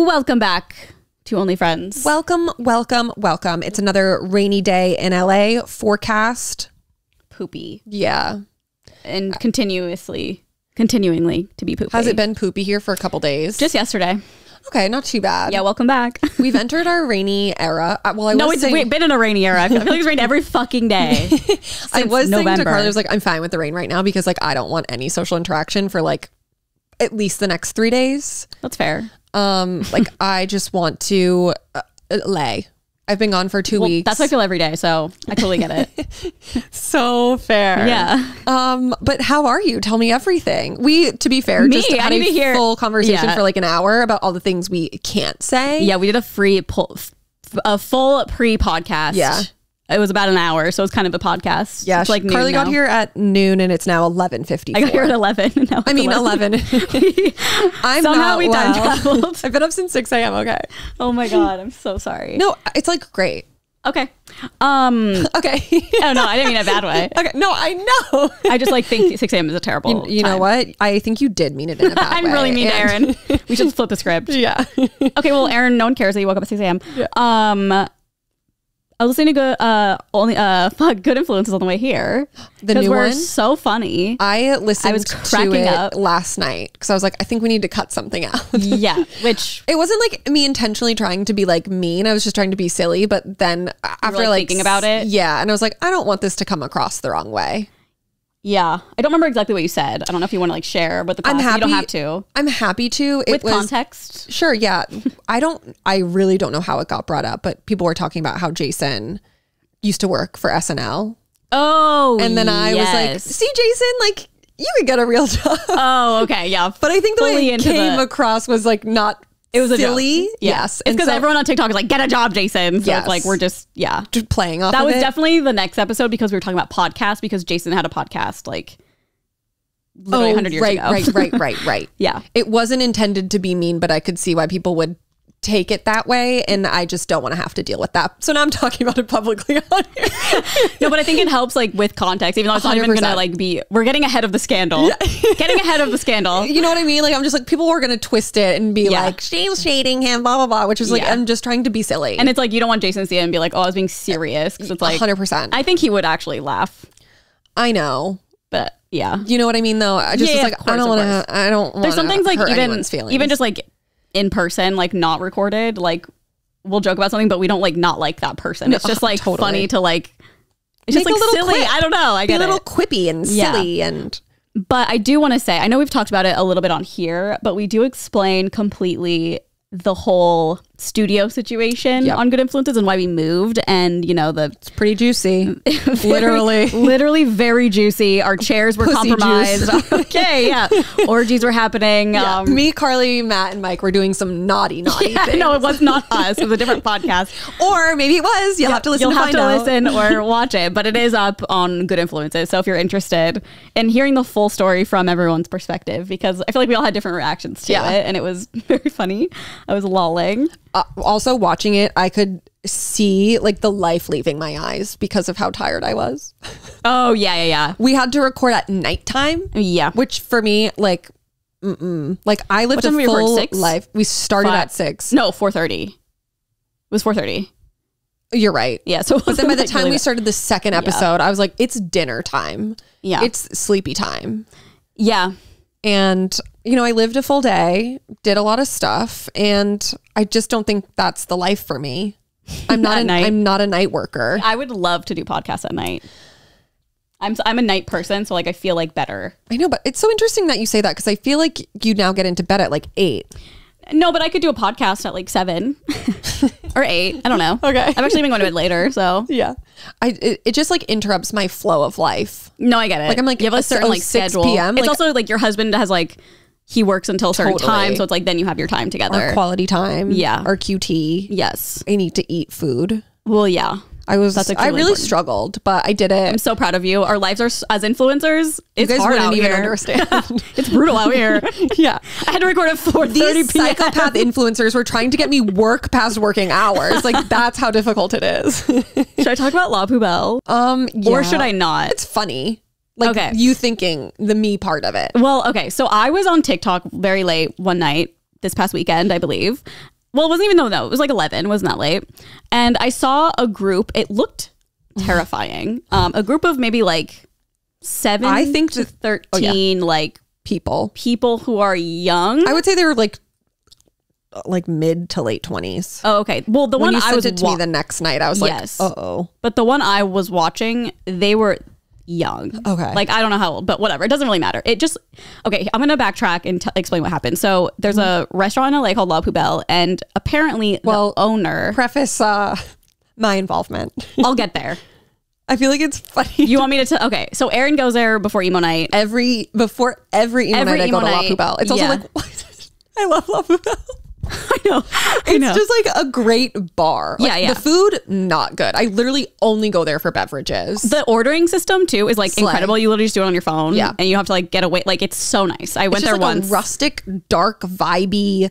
Welcome back to Only Friends. Welcome, welcome, welcome. It's another rainy day in LA forecast. poopy Yeah. and continuously, continuingly to be poopy. Has it been poopy here for a couple days? just yesterday? okay, not too bad. Yeah, welcome back. We've entered our rainy era. Uh, Well, I no, was it's saying, been in a rainy era. I feel like it's rained every fucking day. I was saying to Carly, I was like, I'm fine with the rain right now because like I don't want any social interaction for like at least the next three days. That's fair. Um, like I just want to uh, lay. I've been gone for two Well, weeks. that's how I feel every day, so I totally get it. so fair. yeah. Um, but how are you? Tell me everything. We, to be fair, Me? just I had need a to hear- full conversation Yeah. for like an hour about all the things we can't say. Yeah, we did a free pull, f- a full pre-podcast. Yeah. It was about an hour, so it's kind of a podcast. Yeah. it's like Carly got now. here at noon and it's now eleven fifty. I got here at eleven. now I mean eleven. I'm Somehow not we time well. traveled. I've been up since six a.m. Okay. oh my god, I'm so sorry. No, it's like great. Okay. Um. Okay. Oh no, I didn't mean it a bad way. okay. No, I know. I just like think 6 a.m. is a terrible. You know time. what? I think you did mean it in a bad way. I'm really mean to and- Erin. We should flip the script. Yeah. Okay, well, Erin, no one cares that you woke up at 6 a.m. Yeah. Um, I was listening to good, uh, only uh, fuck, good influences on the way here. The new we're one? so funny. I listened I was to cracking it up. last night because I was like, I think we need to cut something out. yeah, which It wasn't like me intentionally trying to be like mean. I was just trying to be silly. But then after like, like, thinking about it? yeah, and I was like, I don't want this to come across the wrong way. Yeah, I don't remember exactly what you said. I don't know if you want to like share but the class. I'm happy. You don't have to I'm happy to. It with was context. sure. Yeah, I don't. I really don't know how it got brought up, but people were talking about how Jason used to work for SNL, Oh, and then I was like, "See, Jason, like you could get a real job." oh, okay, yeah. But I think the way it came the- across was like not. It was a joke. silly. Yeah. Yes, it's because so- everyone on TikTok is like, "Get a job, Jason." So Yes. it's like we're just yeah. just playing off. That was it. definitely the next episode because we were talking about podcasts because Jason had a podcast like literally 100 years Oh, right, ago. right, right, right, right. yeah. It wasn't intended to be mean, but I could see why people would take it that way, and I just don't want to have to deal with that. So now I'm talking about it publicly on here. No, but I think it helps like with context, even though it's not even 100%. gonna like be. We're getting ahead of the scandal. getting ahead of the scandal. you know what I mean? Like I'm just like people were gonna twist it and be Yeah. like she's shading him, blah blah blah, which is like Yeah. I'm just trying to be silly. And it's like you don't want Jason to see it and be like, "Oh, I was being serious," because it's like 100. percent I think he would actually laugh, I know. but yeah. You know what I mean? Though I just Yeah, was like course, I don't want to. I don't. There's some things like even feelings. even just like in person, like not recorded, like we'll joke about something, but we don't like not like that person. It's just like totally. funny to like. It's Make just a like little silly. quip. I don't know. I be a little it. quippy and Yeah. silly and But I do want to say, I know we've talked about it a little bit on here, but we do explain completely the whole studio situation Yep. on Good Influences and why we moved, and you know the it's pretty juicy. very- Literally. literally very juicy. Our chairs were Pussy compromised. okay, yeah, orgies were happening. Yeah. Um, Me, Carly, Matt, and Mike were doing some naughty, naughty yeah, things. no, it was not us. It was a different podcast. Or maybe it was. You'll have to listen You'll to have to out. listen or watch it, but it is up on Good Influences. So if you're interested in hearing the full story from everyone's perspective, because I feel like we all had different reactions to it, and it was very funny. I was lolling. Uh, also, watching it, I could see like the life leaving my eyes because of how tired I was. Oh yeah, yeah, yeah, We had to record at nighttime, yeah. which for me, like, mm-mm. like I lived a we full Six? life. We started Five. at six. No, four thirty. It was four thirty. You're right. Yeah. So, But then by the time we started the second Yeah. episode, I was like, it's dinner time. yeah, It's sleepy time. yeah, And, you know, I lived a full day, did a lot of stuff, and I just don't think that's the life for me. I'm not At a, night. I'm not a night worker. I would love to do podcasts at night. I'm I'm a night person, so like I feel like better. I know, but it's so interesting that you say that because I feel like you now get into bed at like eight. No, but I could do a podcast at like seven or eight. I don't know. Okay. I've actually been going to bed later, so Yeah. I it, it just like interrupts my flow of life. no, I get it. Like, I'm like, you have a certain like 6 schedule. PM, It's like- also like your husband has like he works until a certain Totally. time, so it's like then you have your time together. Quality time. Yeah. Or QT. yes. I need to eat food. Well, yeah. I was That's I really important. struggled, but I did it. I'm so proud of you. Our lives are as influencers. It's guys hard wouldn't out even here. understand. it's brutal out here. yeah. I had to record at 4:30 These p.m. psychopath influencers were trying to get me work past working hours. Like that's how difficult it is. Should I talk about La Poubelle? um yeah. Or should I not? It's funny. Like Okay. you thinking the me part of it. Well, okay. So I was on TikTok very late one night this past weekend, I believe. Well, it wasn't even though no, it was like eleven, wasn't that late? And I saw a group. It looked terrifying. Um, a group of maybe like seven, I think to that- oh, thirteen, like People. people who are young. I would say they were like like mid to late 20s. oh, okay. Well, the when one you I sent was it to me the next night, I was like, Yes. uh oh. But the one I was watching, they were young. Okay. Like I don't know how old, but whatever. It doesn't really matter. It just okay. I'm gonna backtrack and t- explain what happened. So there's a restaurant in LA called La Poubelle, and apparently Well- the owner. Preface uh, my involvement. I'll get there. I feel like it's funny. You want me to? tell? okay. So Erin goes there before emo night. every before every emo Every night I go emo to La night, Poubelle. It's also yeah. like? I love La Poubelle. I know. I It's know. just like a great bar. Like, Yeah, yeah. The food not good. I literally only go there for beverages. the ordering system too is like Slay. incredible. You literally just do it on your phone. Yeah. And you have to like get away. Like it's so nice. I went it's there like once. a rustic, dark, vibey.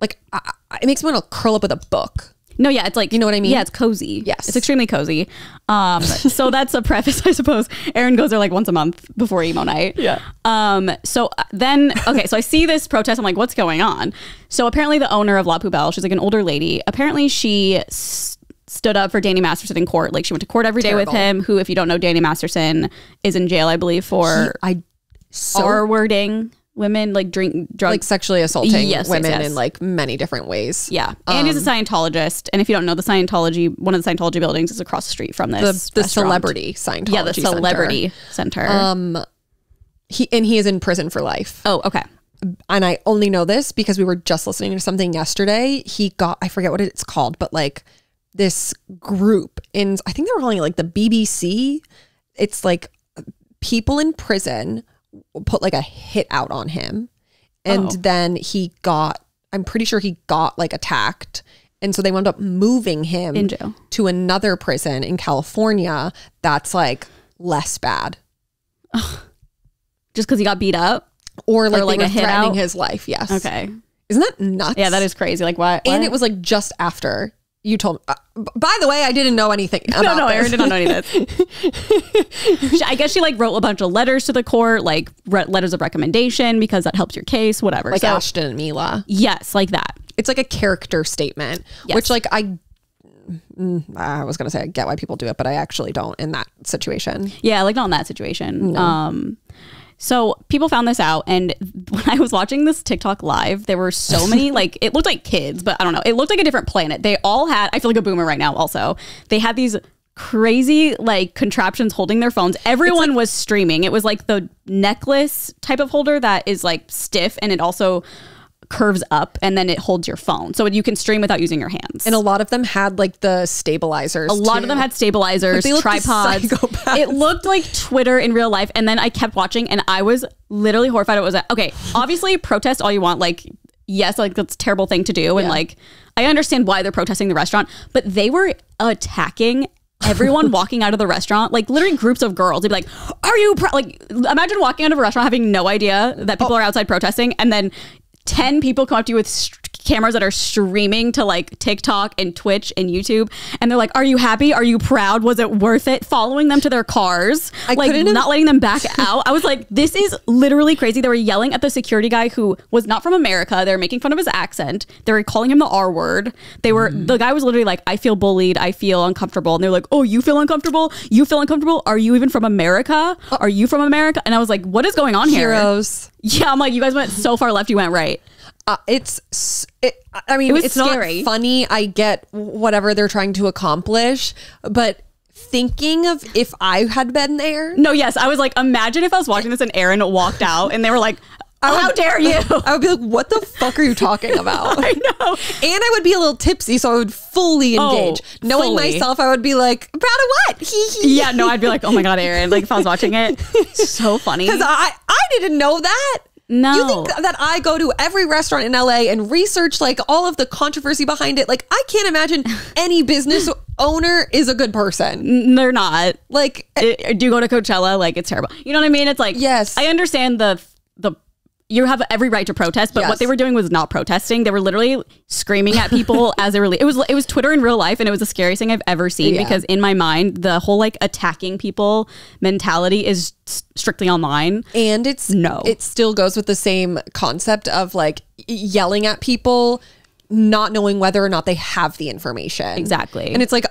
Like I- it makes me want to curl up with a book. No, yeah, it's like You know what I mean? Yeah, it's cozy. Yes. it's extremely cozy. Um, so that's a preface, I suppose. Erin goes there like once a month before emo night. Yeah. Um. So then, okay, so I see this protest. I'm like, what's going on? So apparently, the owner of La Poubelle, she's like an older lady. Apparently, she s- stood up for Danny Masterson in court. Like she went to court every day with him. Who, if you don't know, Danny Masterson is in jail, I believe, for I so R wording women, like drink drugs. like sexually assaulting Yes, yes, women yes. in like many different ways. yeah, and he's a Scientologist. And if you don't know, the Scientology, one of the Scientology buildings is across the street from this. the restaurant. celebrity Scientology. Yeah, the Center. celebrity center. Um, he and he is in prison for life. oh, okay. and I only know this because we were just listening to something yesterday. He got I forget what it's called, but like this group in I think they were calling it like the BBC. It's like people in prison put like a hit out on him, and Oh. then he got. I'm pretty sure he got like attacked. And so they wound up moving him In jail. to another prison in California that's like less bad. Just because he got beat up. Or like, like they a hit threatening out? his life. Yes. Okay. Isn't that nuts? Yeah, that is crazy. Like, why? and what? it was like just after you told me. Uh, by the way, I didn't know anything. No, no. Erin did not know any of this. I guess she like wrote a bunch of letters to the court, like re- letters of recommendation because that helps your case, whatever. like so, Ashton and Mila. yes, like that. It's like a character statement, Yes. which like I. mm, I was gonna say I get why people do it, but I actually don't in that situation. Yeah, like not in that situation. Um, so people found this out, and when I was watching this TikTok live, there were so many like it looked like kids, but I don't know. It looked like a different planet. They all had. I feel like a boomer right now. Also, they had these crazy like contraptions holding their phones. Everyone was streaming. It was like the necklace type of holder that is like stiff, and it also curves up, and then it holds your phone, so you can stream without using your hands. And a lot of them had like the stabilizers. A lot of them had stabilizers, looked tripods. It looked like Twitter in real life. And then I kept watching and I was literally horrified. It was like, okay, obviously protest all you want. Like, yes, like that's a terrible thing to do. And Yeah. like, I understand why they're protesting the restaurant, but they were attacking everyone walking out of the restaurant, like literally groups of girls. They'd be like, "Are you pro-? like?" Imagine walking out of a restaurant having no idea that people oh. are outside protesting, and then ten people come up to you with cameras that are streaming to like TikTok and Twitch and YouTube, and they're like, "Are you happy? Are you proud? Was it worth it?" Following them to their cars, I like not letting them back out. I was like, "This is literally crazy." They were yelling at the security guy who was not from America. They were making fun of his accent. They were calling him the R word. They were Mm. the guy was literally like, "I feel bullied. I feel uncomfortable." And they're like, "Oh, you feel uncomfortable? You feel uncomfortable? Are you even from America? Are you from America?" And I was like, "What is going on here?" heroes. Yeah, I'm like, you guys went so far left, you went right. Uh, it's it, I mean It it's scary. not funny. I get whatever they're trying to accomplish, but thinking of if I had been there, No, yes, I was like, imagine if I was watching this and Erin walked out and they were like, "How dare you?" I would be like, "What the fuck are you talking about?" I know. And I would be a little tipsy, so I would fully Oh, engage. Knowing fully. myself, I would be like, "Proud of what?" Yeah, no, I'd be like, "Oh my god, Erin!" Like if I was watching it, so funny. Because I, I didn't know that. No. You think that I go to every restaurant in LA and research like all of the controversy behind it? Like I can't imagine any business owner is a good person. They're not. Like It- do you go to Coachella? Like it's terrible. You know what I mean? It's like Yes. I understand the the you have every right to protest, but Yes. what they were doing was not protesting. They were literally screaming at people as they were. le- It was it was Twitter in real life, and it was the scariest thing I've ever seen Yeah. because in my mind, the whole like attacking people mentality is strictly online. And it's No. it still goes with the same concept of like yelling at people, not knowing whether or not they have the information. Exactly. And it's like,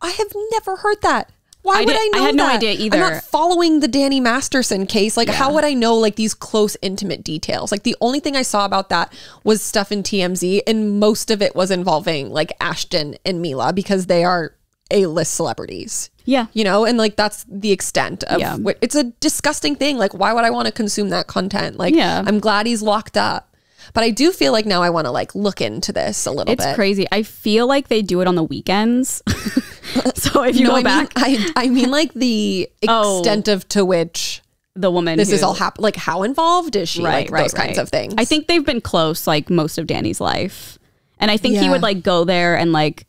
I have never heard that. Why I would did- I know I had no idea either. I'm not following the Danny Masterson case. Like, how would I know like these close, intimate details? Like, the only thing I saw about that was stuff in TMZ, and most of it was involving like Ashton and Mila because they are A-list celebrities. Yeah. You know, and like that's the extent of Yeah. what it's a disgusting thing. Like, why would I want to consume that content? Like, Yeah. I'm glad he's locked up. But I do feel like now I want to like look into this a little It's bit. crazy. I feel like they do it on the weekends. so if you no, go I back, mean, I, I mean like the Oh. extent of to which the woman this is all happening. Like, how involved is she? right, like right, those kinds of things. I think they've been close like most of Danny's life, and I think he would like go there and like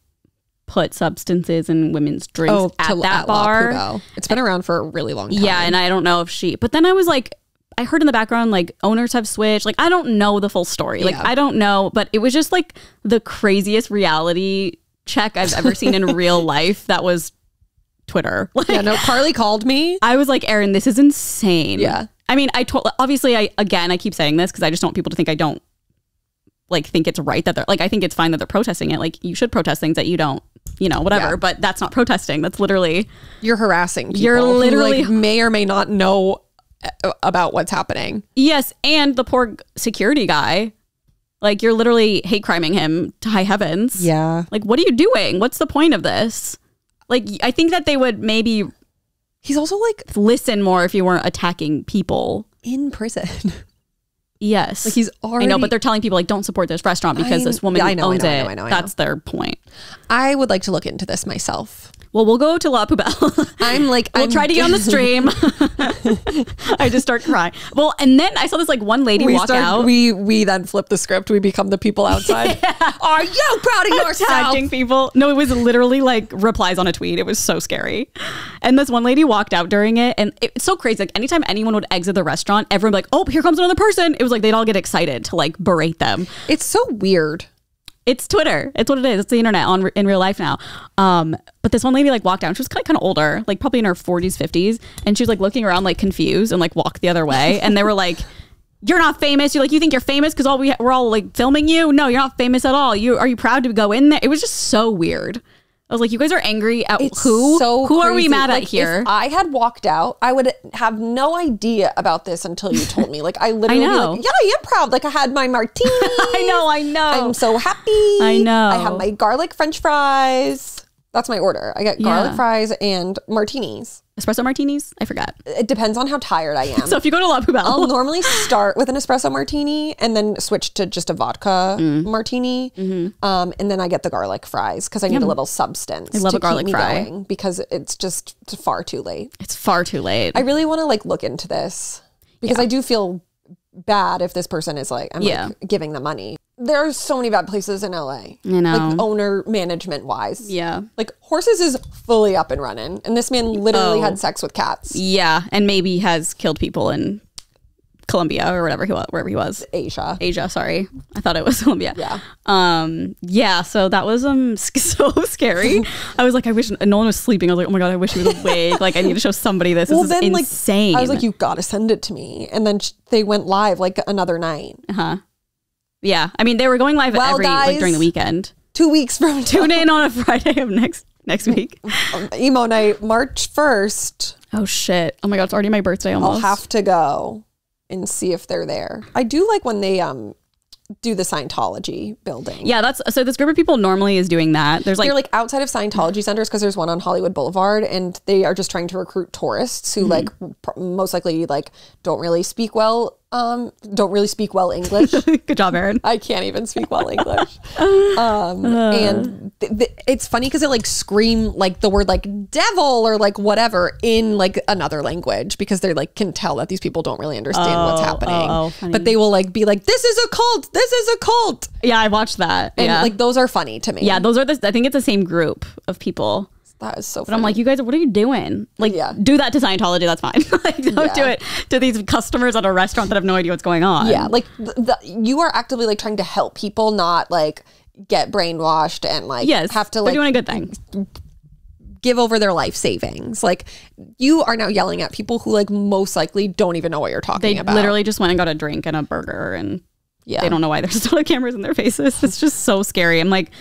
put substances in women's drinks oh, at to- that La bar. It's been around for a really long time. Yeah, and I don't know if she. But then I was like, I heard in the background like owners have switched. Like I don't know the full story. Like Yeah. I don't know, but it was just like the craziest reality check I've ever seen in real life. That was Twitter. Like yeah. No, Carly called me. I was like, Erin, this is insane. Yeah. I mean, I told obviously I again I keep saying this because I just don't want people to think I don't like think it's right that they're like I think it's fine that they're protesting it. Like you should protest things that you don't, you know, whatever. Yeah. But that's not protesting. That's literally You're harassing people. You're who, literally- like, may or may not know about what's happening. yes, and the poor security guy. Like you're literally hate criming him to high heavens. Yeah. Like what are you doing? What's the point of this? Like I think that they would maybe He's also like listen more if you weren't attacking people. in prison. Yes. Like, he's I know, already- but they're telling people like don't support this restaurant because I- this woman yeah, I know, I owns know, I it. know, I know, I know. That's their point. I would like to look into this myself. Well, we'll go to La Poubelle. I'm like, we'll I'm try to get on the stream. I just start crying. Well, and then I saw this like one lady we walk start, out. we we then flip the script. We become the people outside. Are you proud of yourself? Tagging people. No, it was literally like replies on a tweet. It was so scary. And this one lady walked out during it, and it's so crazy. Like anytime anyone would exit the restaurant, everyone would be like, "Oh, here comes another person." It was like they'd all get excited to like berate them. It's so weird. It's Twitter. It's what it is. It's the internet on in real life now. Um, but this one lady like walked down. She was kind of kind of older, like probably in her forties, fifties, and she was like looking around like confused and like walked the other way. And they were like, "You're not famous. You're like you think you're famous because all we we're all like filming you. No, you're not famous at all. You are you proud to go in there? It was just so weird. I was like, you guys are angry at It's who? So who are we mad Like, at here? If I had walked out, I would have no idea about this until you told me. Like I literally, be know. like, yeah, I am proud. Like I had my martini. I know. I know. I'm so happy. I know. I have my garlic French fries. That's my order. I get garlic Yeah. fries and martinis. espresso martinis. I forgot. It depends on how tired I am. So if you go to La Poubelle, I'll normally start with an espresso martini and then switch to just a vodka Mm. martini, um, and then I get the garlic fries because I need a little substance. I love to a garlic keep me fry. going because it's just far too late. it's far too late. I really want to like look into this because I do feel bad if this person is like I'm Yeah. like giving them money. There are so many bad places in LA. I know. Like owner management wise. yeah. Like horses is fully up and running, and this man literally Oh. had sex with cats. Yeah, and maybe has killed people in Colombia or whatever he was, wherever he was. Asia. Asia, sorry. I thought it was Colombia. Yeah. Um, yeah, so that was um so scary. I was like, I wish no one was sleeping. I was like, oh my god, I wish he was awake. like I need to show somebody this. This is insane. like I was like, you gotta send it to me, and then sh- they went live like another night, uh-huh. Yeah. I mean they were going live Well, every like during the weekend. two weeks from Tune in on a Friday of next next week. emo night, March first. Oh shit. Oh my god, it's already my birthday almost. I'll have to go and see if they're there. I do like when they um do the Scientology building. yeah, that's so this group of people normally is doing that. There's like They're like outside of Scientology centers because there's one on Hollywood Boulevard, and they are just trying to recruit tourists who like pr- most likely like don't really speak well, um, don't really speak well English. good job, Erin. I can't even speak well English. Um, and th- th- it's funny because it like scream like the word like devil or like whatever in like another language because they like can tell that these people don't really understand what's Oh, happening. oh, oh, but they will like be like, "This is a cult. This is a cult," Yeah, I watched that. and yeah. like those are funny to me. yeah, those are the I think it's the same group of people. That is so But I'm like, you guys, what are you doing? Like, Yeah. do that to Scientology. That's fine. like, don't do it to these customers at a restaurant that have no idea what's going on. yeah, like the, the, you are actively like trying to help people, not like get brainwashed and like Yes. have to they're like doing a good thing. give over their life savings. Like you are now yelling at people who like most likely don't even know what you're talking They about. literally just went and got a drink and a burger, and yeah. they don't know why there's still cameras in their faces. It's just so scary. I'm like,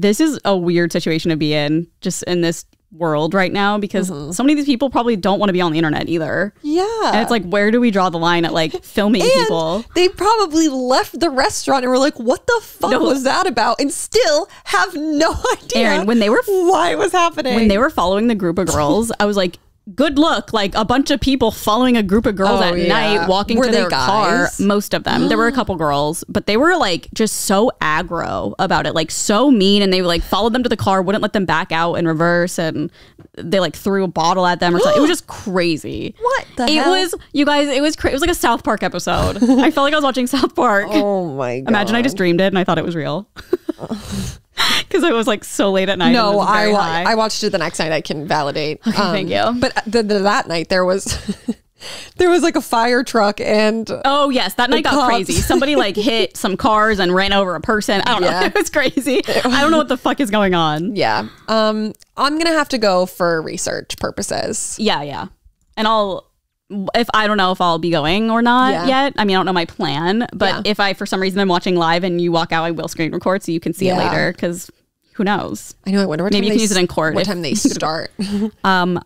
this is a weird situation to be in, just in this world right now, because Mm-hmm. so many of these people probably don't want to be on the internet either. yeah. And it's like, where do we draw the line at like filming people? They probably left the restaurant and were like, "What the fuck No. was that about?" And still have no idea. Erin, when they were why it was happening. when they were following the group of girls, I was like, good look. Like a bunch of people following a group of girls Oh, at yeah. night, walking Were to their car. Most of them. there were a couple girls, but they were like just so aggro about it, like so mean. And they like followed them to the car, wouldn't let them back out in reverse. And they like threw a bottle at them or something. It was just crazy. What the It hell? was, you guys, it was cra- It was like a South Park episode. I felt like I was watching South Park. oh my god! Imagine I just dreamed it and I thought it was real. Because it was like so late at night. No, I wa- high. I watched it the next night. I can validate. Um, thank you. But the, the, that night there was there was like a fire truck and Oh yes, that night got cops. crazy. Somebody like hit some cars and ran over a person. I don't know. It was crazy. I don't know what the fuck is going on. yeah. Um, I'm gonna have to go for research purposes. Yeah, yeah. And I'll if I don't know if I'll be going or not Yeah. yet. I mean, I don't know my plan, but Yeah. if I for some reason I'm watching live and you walk out, I will screen record so you can see it later because who knows? I know. I wonder what Maybe time you can use it in court What if- time they start? Um,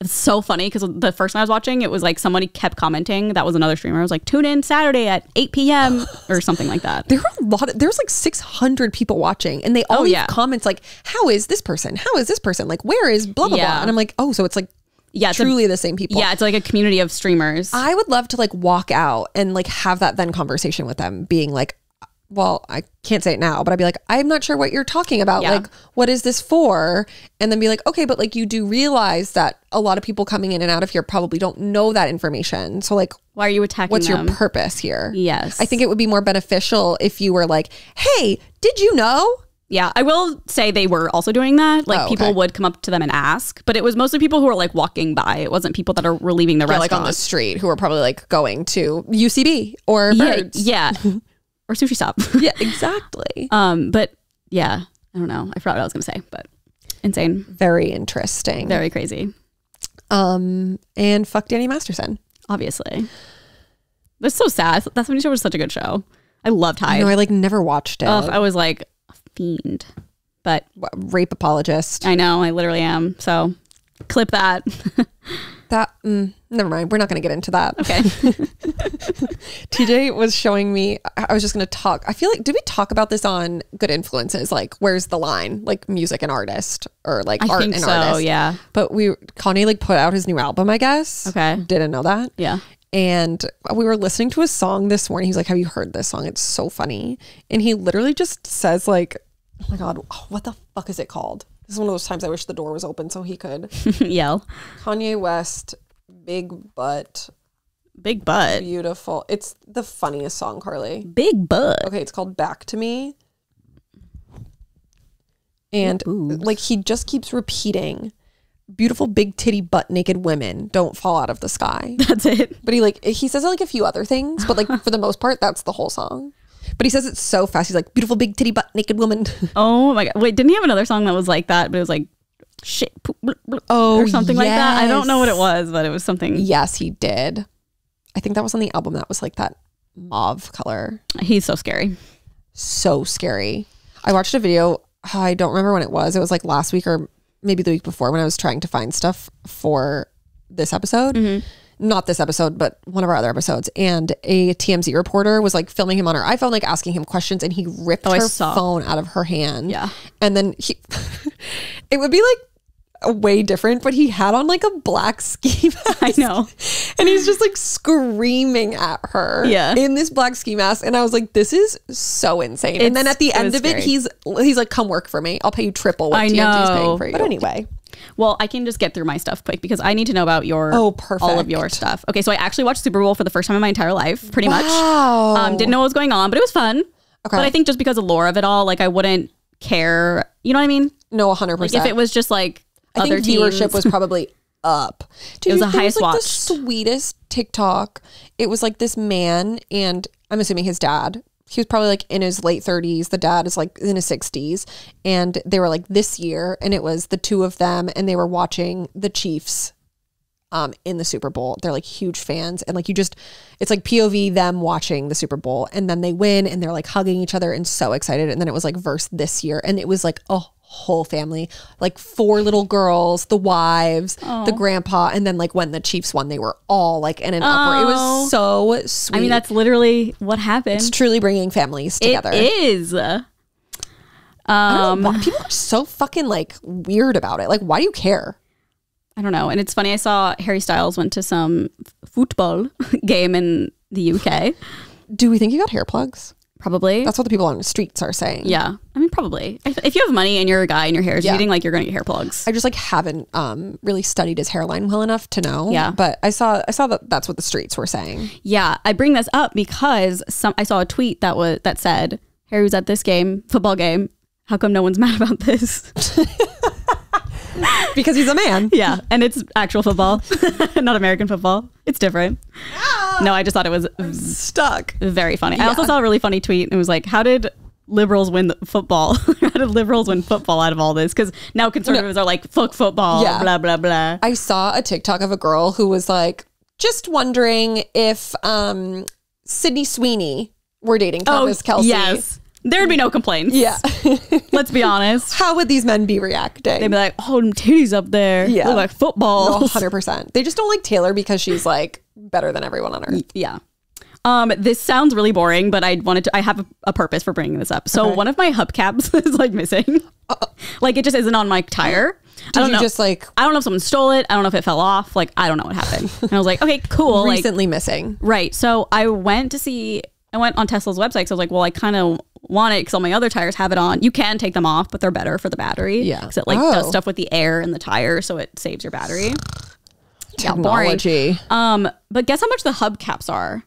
it's so funny because the first time I was watching, it was like somebody kept commenting. That was another streamer. I was like, tune in Saturday at 8 p.m. or something like that. there are a lot of there's like 600 people watching and they all Oh, leave yeah. comments like how is this person how is this person like where is blah blah Yeah. blah and i'm like oh so it's like Yeah, it's a- truly the same people Yeah, it's like a community of streamers. i would love to like walk out and like have that then conversation with them being like well i can't say it now but i'd be like i'm not sure what you're talking about Yeah. like what is this for and then be like okay but like you do realize that a lot of people coming in and out of here probably don't know that information so like Why are you attacking what's them? your purpose here yes. i think it would be more beneficial if you were like hey did you know Yeah, I will say they were also doing that. Like Oh, people would come up to them and ask, but it was mostly people who were like walking by. It wasn't people that are were leaving the Yeah, restaurant. like on the street who are probably like going to UCB or yeah, Birds. yeah, or sushi shop. Yeah, exactly. um, but yeah, I don't know. I forgot what I was gonna say, but insane, Very interesting. very crazy. Um, and fuck Danny Masterson. Obviously, that's so sad. That 70 Show was such a good show. I loved Hyde. know I like never watched it. I was like fiend, but Rape apologist. I know I literally am. So clip that. That mm, never mind. We're not going to get into that. Okay. TJ was showing me. I was just going to talk. I feel like did we talk about this on Good Influences? Like, where's the line? Like music and artist, or like I art think and so. artist. Yeah. But we Kanye like put out his new album. I guess. Okay. Didn't know that. Yeah. And we were listening to a song this morning. He's like, Have you heard this song? It's so funny. And he literally just says, like, oh my God, oh, what the fuck is it called? This is one of those times I wish the door was open so he could. Yell. Kanye West, big butt, Big butt. beautiful. It's the funniest song, Carly. Big butt. Okay, it's called Back to Me. And like he just keeps repeating, beautiful big titty butt naked women don't fall out of the sky. That's it. But he like he says like a few other things, but like for the most part, that's the whole song. But he says it so fast. He's like, beautiful big titty butt naked woman. Oh my god! Wait, didn't he have another song that was like that? But it was like shit, poop, blah, blah, Oh, or something like that. I don't know what it was, but it was something. yes, he did. I think that was on the album that was like that mauve color. He's so scary. So scary. I watched a video. I don't remember when it was. It was like last week or maybe the week before when I was trying to find stuff for this episode. Mm-hmm. Not this episode, but one of our other episodes. And a TMZ reporter was like filming him on her iPhone, like asking him questions, and he ripped Oh, her phone out of her hand. Yeah. And then he, it would be like way different, but he had on like a black ski mask. I know. And he's just like screaming at her Yeah. in this black ski mask. And I was like, this is so insane. and then at the end of it, he's he's like, come work for me. I'll pay you triple what I TMZ's know. paying for you. But anyway, Well, I can just get through my stuff quick because I need to know about your Oh, perfect. all of your stuff. Okay, so I actually watched Super Bowl for the first time in my entire life, pretty much. Wow. Um, didn't know what was going on, but it was fun. Okay. But I think just because of lore of it all, like I wouldn't care. You know what I mean? no, 100%. Like if it was just like I think viewership teens. was probably up. Dude, it was the highest like watched. the sweetest TikTok. It was like this man, and I'm assuming his dad. He was probably like in his late 30s. The dad is like in his 60s, and they were like this year, and it was the two of them, and they were watching the Chiefs. Um, in the Super Bowl, they're like huge fans, and like you just, it's like POV them watching the Super Bowl, and then they win, and they're like hugging each other and so excited. And then it was like verse this year, and it was like a whole family, like four little girls, the wives, the grandpa, and then like when the Chiefs won, they were all like in an uproar. It Oh. was so sweet. I mean, that's literally what happened. it's truly bringing families together. is. I Um, know people are so fucking like weird about it. Like, why do you care? I don't know. And it's funny. I saw Harry Styles went to some football game in the UK. Do we think he got hair plugs? Probably. That's what the people on the streets are saying. yeah. I mean, probably. If, if you have money and you're a guy and your hair is Yeah. receding, like you're going to get hair plugs. I just like haven't um really studied his hairline well enough to know. Yeah. But I saw I saw that that's what the streets were saying. Yeah, I bring this up because some I saw a tweet that was that said Harry was at this game, football game. How come no one's mad about this? Because he's a man. yeah, and it's actual football, not American football. It's different. No, I just thought it was Stuck. very funny. I also saw a really funny tweet. and It was like, "How did liberals win the football? How did liberals win football out of all this?" Because now conservatives are like, "Fuck football," Yeah. blah blah blah. I saw a TikTok of a girl who was like, just wondering if um Sydney Sweeney were dating Travis Kelce. Oh, yes, there'd be no complaints. Yeah. let's be honest. How would these men be reacting? They'd be like, "Oh, them titties up there, Yeah. look like football." Oh, 100%. They just don't like Taylor because she's like better than everyone on earth. Yeah. Um, this sounds really boring, but I wanted to. I have a, a purpose for bringing this up. So Okay. one of my hubcaps is like missing, like it just isn't on my tire. I Did don't you know. just like I don't know if someone stole it. I don't know if it fell off. Like I don't know what happened. And I was like, okay, cool. Like recently missing? right. So I went to see. I went on Tesla's website. So I was like, well, I kind of want it because all my other tires have it on. You can take them off, but they're better for the battery. Yeah. because it like Oh. does stuff with the air in the tire, so it saves your battery. Yeah, boring. Technology. Um, but guess how much the hubcaps are?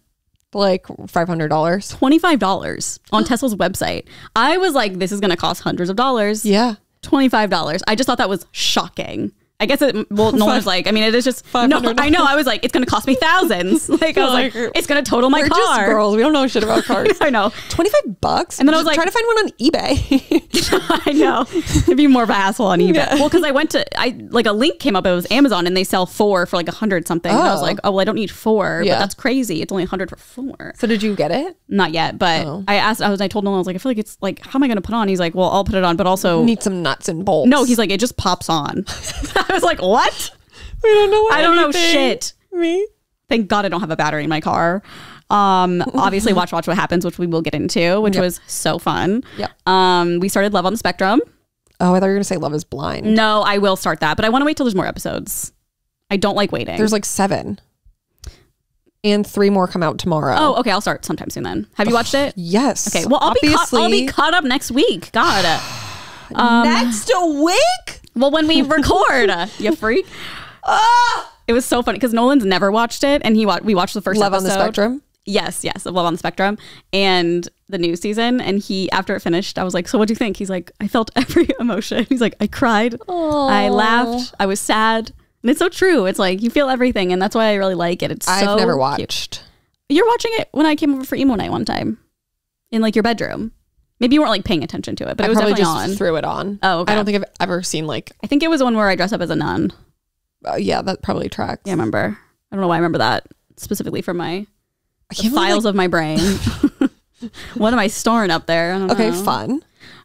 Like $500. $25 on Tesla's website. I was like, this is going to cost hundreds of dollars. Yeah. $25. I just thought that was shocking. I guess it, well, no one was like, I mean, it is just, no, $500. I know. I was like, it's going to cost me thousands. Like, I was like, it's going to total my We're just car. girls. We don't know shit about cars. I know. 25 bucks? And then I was like- try to find one on eBay. I know. It'd be more of a hassle on eBay. Well, because I went to, I like a link came up. It was Amazon and they sell four for like a hundred something. And I was Oh. like, oh, well, I don't need four. Yeah. But that's crazy. It's only a hundred for four. so did you get it? Not yet, but Oh. I asked. I was. I told Nolan. I was like, I feel like it's like, how am I going to put on? He's like, well, I'll put it on, but also, Need some nuts and bolts. no. He's like, it just pops on. I was like, what? we don't know. What I don't know shit. Me? Thank God I don't have a battery in my car. Um, obviously, watch watch what happens, which we will get into, which Yep. was so fun. Yep. Um, we started Love on the Spectrum. Oh, I thought you were gonna say Love Is Blind. No, I will start that, but I want to wait till there's more episodes. I don't like waiting. There's like seven, and three more come out tomorrow. oh, okay. I'll start sometime soon. Then have you watched it? yes. Okay. Well, I'll be caught, I'll be caught up next week. God. next week. Well, when we record, you freak. Ah! It was so funny because Nolan's never watched it, and he wa- we watched the first Love on the. Spectrum. Yes, yes, of Love on the Spectrum, and the new season. And he, after it finished, I was like, "So, what do you think?" He's like, "I felt every emotion." He's like, "I cried, I laughed, I was sad." And it's so true. It's like you feel everything, and that's why I really like it. It's I've so never cute. watched. You're watching it when I came over for emo night one time, in like your bedroom. Maybe you weren't like paying attention to it, but I it was probably definitely just on. threw it on. Oh, okay. I don't think I've ever seen like. I think it was one where I dress up as a nun. Uh, yeah, that probably tracks. Yeah, I remember. I don't know why I remember that specifically from my I the can't believe, files of my brain. what am I storing up there? I don't okay, know. fun.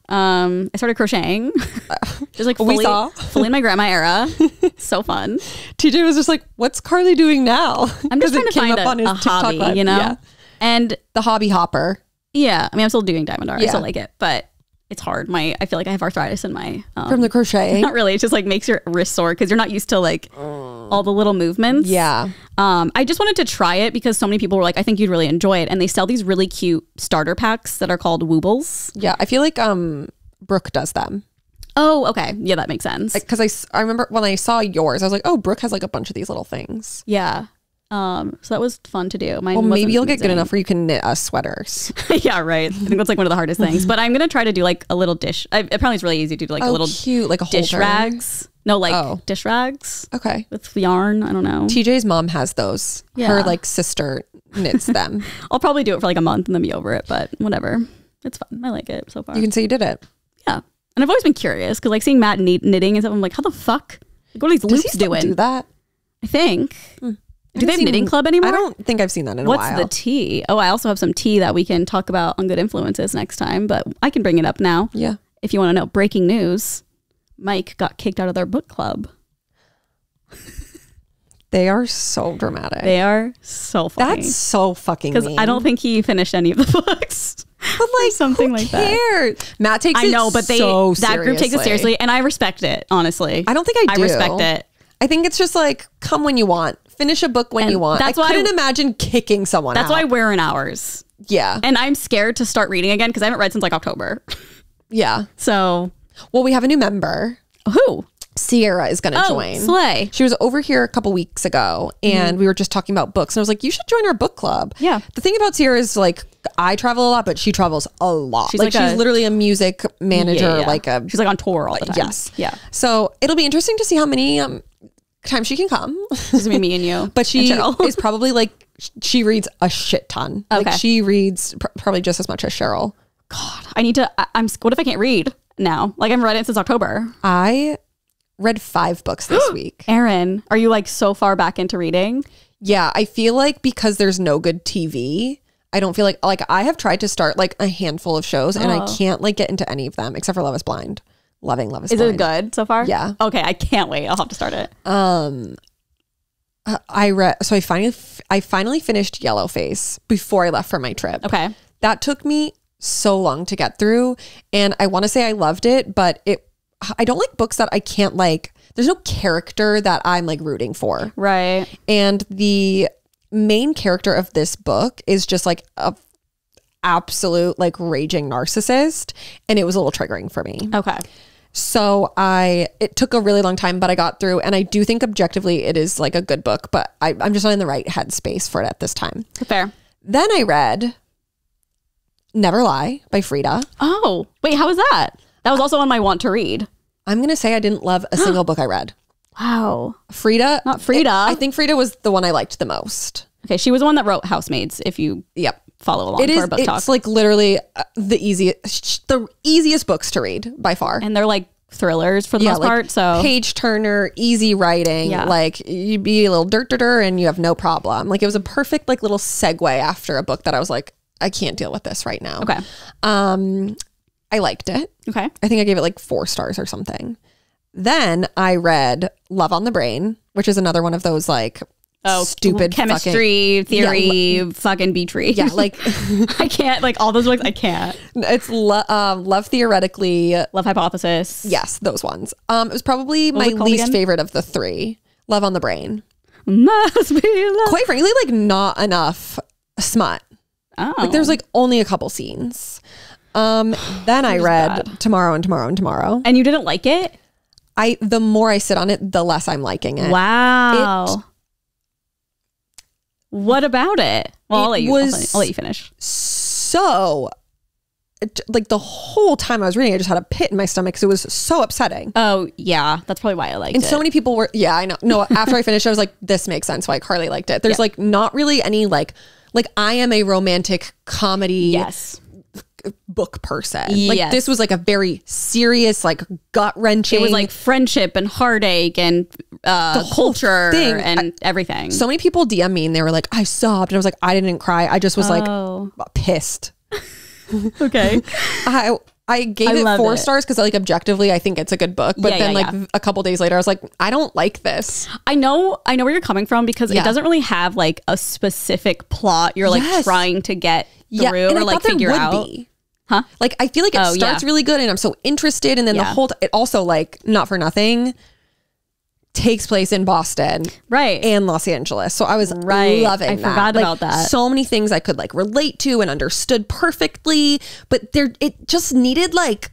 Um, I started crocheting, just like We fully, saw. fully in my grandma era. so fun. TJ was just like, "What's Carly doing now?" I'm just trying to find up a, on his a hobby, live. you know. Yeah. And The hobby hopper. Yeah, I mean, I'm still doing diamond art. I still like it, but it's hard. My I feel like I have arthritis in my um, from the crochet. not really. It just like makes your wrist sore because you're not used to like all the little movements. yeah. Um, I just wanted to try it because so many people were like, I think you'd really enjoy it. And they sell these really cute starter packs that are called Woobles. Yeah. I feel like um Brooke does them. Oh, okay. Yeah, that makes sense. Because I, I remember when I saw yours, I was like, oh, Brooke has like a bunch of these little things. yeah. Um, so that was fun to do. Mine Well, maybe you'll get good enough where you can knit us sweaters. yeah, right. I think that's like one of the hardest things. But I'm gonna try to do like a little dish. I, apparently, it's really easy to do like a Oh, little cute, like a dish rags. No, like Oh. dish rags Okay. with yarn. I don't know. TJ's mom has those. Yeah. Her like sister knits them. I'll probably do it for like a month and then be over it. But whatever, it's fun. I like it so far. you can say you did it. yeah, and I've always been curious because like seeing Matt knitting and stuff. I'm like, how the fuck? Like, what are these Does loops doing? do that? I think. Do they have knitting club anymore? I don't think I've seen that in a while. What's the tea? Oh, I also have some tea that we can talk about on good influences next time, but I can bring it up now yeah. if you want to know. Breaking news Mike got kicked out of their book club. They are so dramatic. They are so funny. That's so fucking because. I don't think he finished any of the books. but like something who like that. Matt takes I know, but they so that group takes it seriously, and I respect it. Honestly, I don't think I do. I respect it. I think it's just like come when you want, finish a book when And you want. that's I why I- couldn't imagine kicking someone. That's out. why we're in ours, Yeah, and I'm scared to start reading again because I haven't read since like October. yeah. So Well, we have a new member. who? Sierra is going to Oh, join. Slay. She was over here a couple weeks ago and we were just talking about books. And I was like, you should join our book club. Yeah. The thing about Sierra is like, I travel a lot, but she travels a lot. She's like, like she's a- literally a music manager, Yeah, yeah. like a. She's like on tour all the time. Yes. Yeah. So it'll be interesting to see how many um, times she can come. This is gonna me and you. but she is probably like, she reads a shit ton. Like she reads pr- probably just as much as Cheryl. God, I need to. I, I'm. What if I can't read now? Like I've read it since October. I read five books this week. Erin, are you like so far back into reading? Yeah, I feel like because there's no good TV, I don't feel like like I have tried to start like a handful of shows and I oh. can't like get into any of them except for Love is Blind. Loving Love is, Is it good so far? Yeah. Okay, I can't wait. I'll have to start it. Um I read so I finally I finally finished Yellowface before I left for my trip. Okay. That took me so long to get through and I want to say I loved it, but it I don't like books that I can't like there's no character that I'm like rooting for. Right. And the main character of this book is just like a absolute like raging narcissist and it was a little triggering for me. Okay. So I it took a really long time but I got through and I do think objectively it is like a good book but I, I'm just not in the right headspace for it at this time. Fair. Then I read Never Lie by Freida. Oh, wait, how was that? That was also on my want to read. I'm gonna say I didn't love a single book I read. Wow. Frida Not Frida. I think Freida was the one I liked the most. Okay, she was the one that wrote Housemaids. If you Yep. Follow along It is. book It's talk, like literally uh, the easiest, the easiest books to read by far. and they're like thrillers for the most like part. So page turner, easy writing. Yeah. Like you'd be a little dirt dirt and you have no problem. Like it was a perfect like little segue after a book that I was like, I can't deal with this right now. okay, Um, I liked it. okay, I think I gave it like four stars or something. Then I read Love on the Brain, which is another one of those like oh, stupid chemistry theory, fucking B tree. Yeah, like I can't like all those books. I can't. it's lo- um, love theoretically. Love hypothesis. Yes, those ones. Um, it was probably was my it called least again? favorite of the three. Love on the Brain. Must be love. Quite frankly, like not enough smut. Oh, Like there's like only a couple scenes. Um, then I read bad. Tomorrow and Tomorrow and Tomorrow. and you didn't like it? I the more I sit on it, the less I'm liking it. Wow. What about it? Well, I'll let you. was- I'll, let, I'll let you finish. So, it- like the whole time I was reading, I just had a pit in my stomach because it was so upsetting. Oh yeah, that's probably why I liked And it. And so many people were, yeah, I know. No, after I finished, I was like, this makes sense why Carly liked it. There's like not really any like, like I am a romantic comedy yes, book person. Like this was like a very serious, like gut wrenching. it was like friendship and heartache and uh, whole culture thing. and everything. so many people DM me and they were like, I sobbed. And I was like, I didn't cry. I just was like oh, pissed. okay. I I gave I it four it. stars because like objectively I think it's a good book. But Yeah, then yeah, like yeah. a couple days later I was like, I don't like this. I know, I know where you're coming from because it doesn't really have like a specific plot. You're like Yes. trying to get through or I like figure out. be. Huh? Like I feel like it Oh, starts yeah. really good and I'm so interested and then the whole it also like not for nothing takes place in Boston Right. and Los Angeles. So I was Right. loving I that. forgot Like, about that. So many things I could like relate to and understood perfectly, but there it just needed like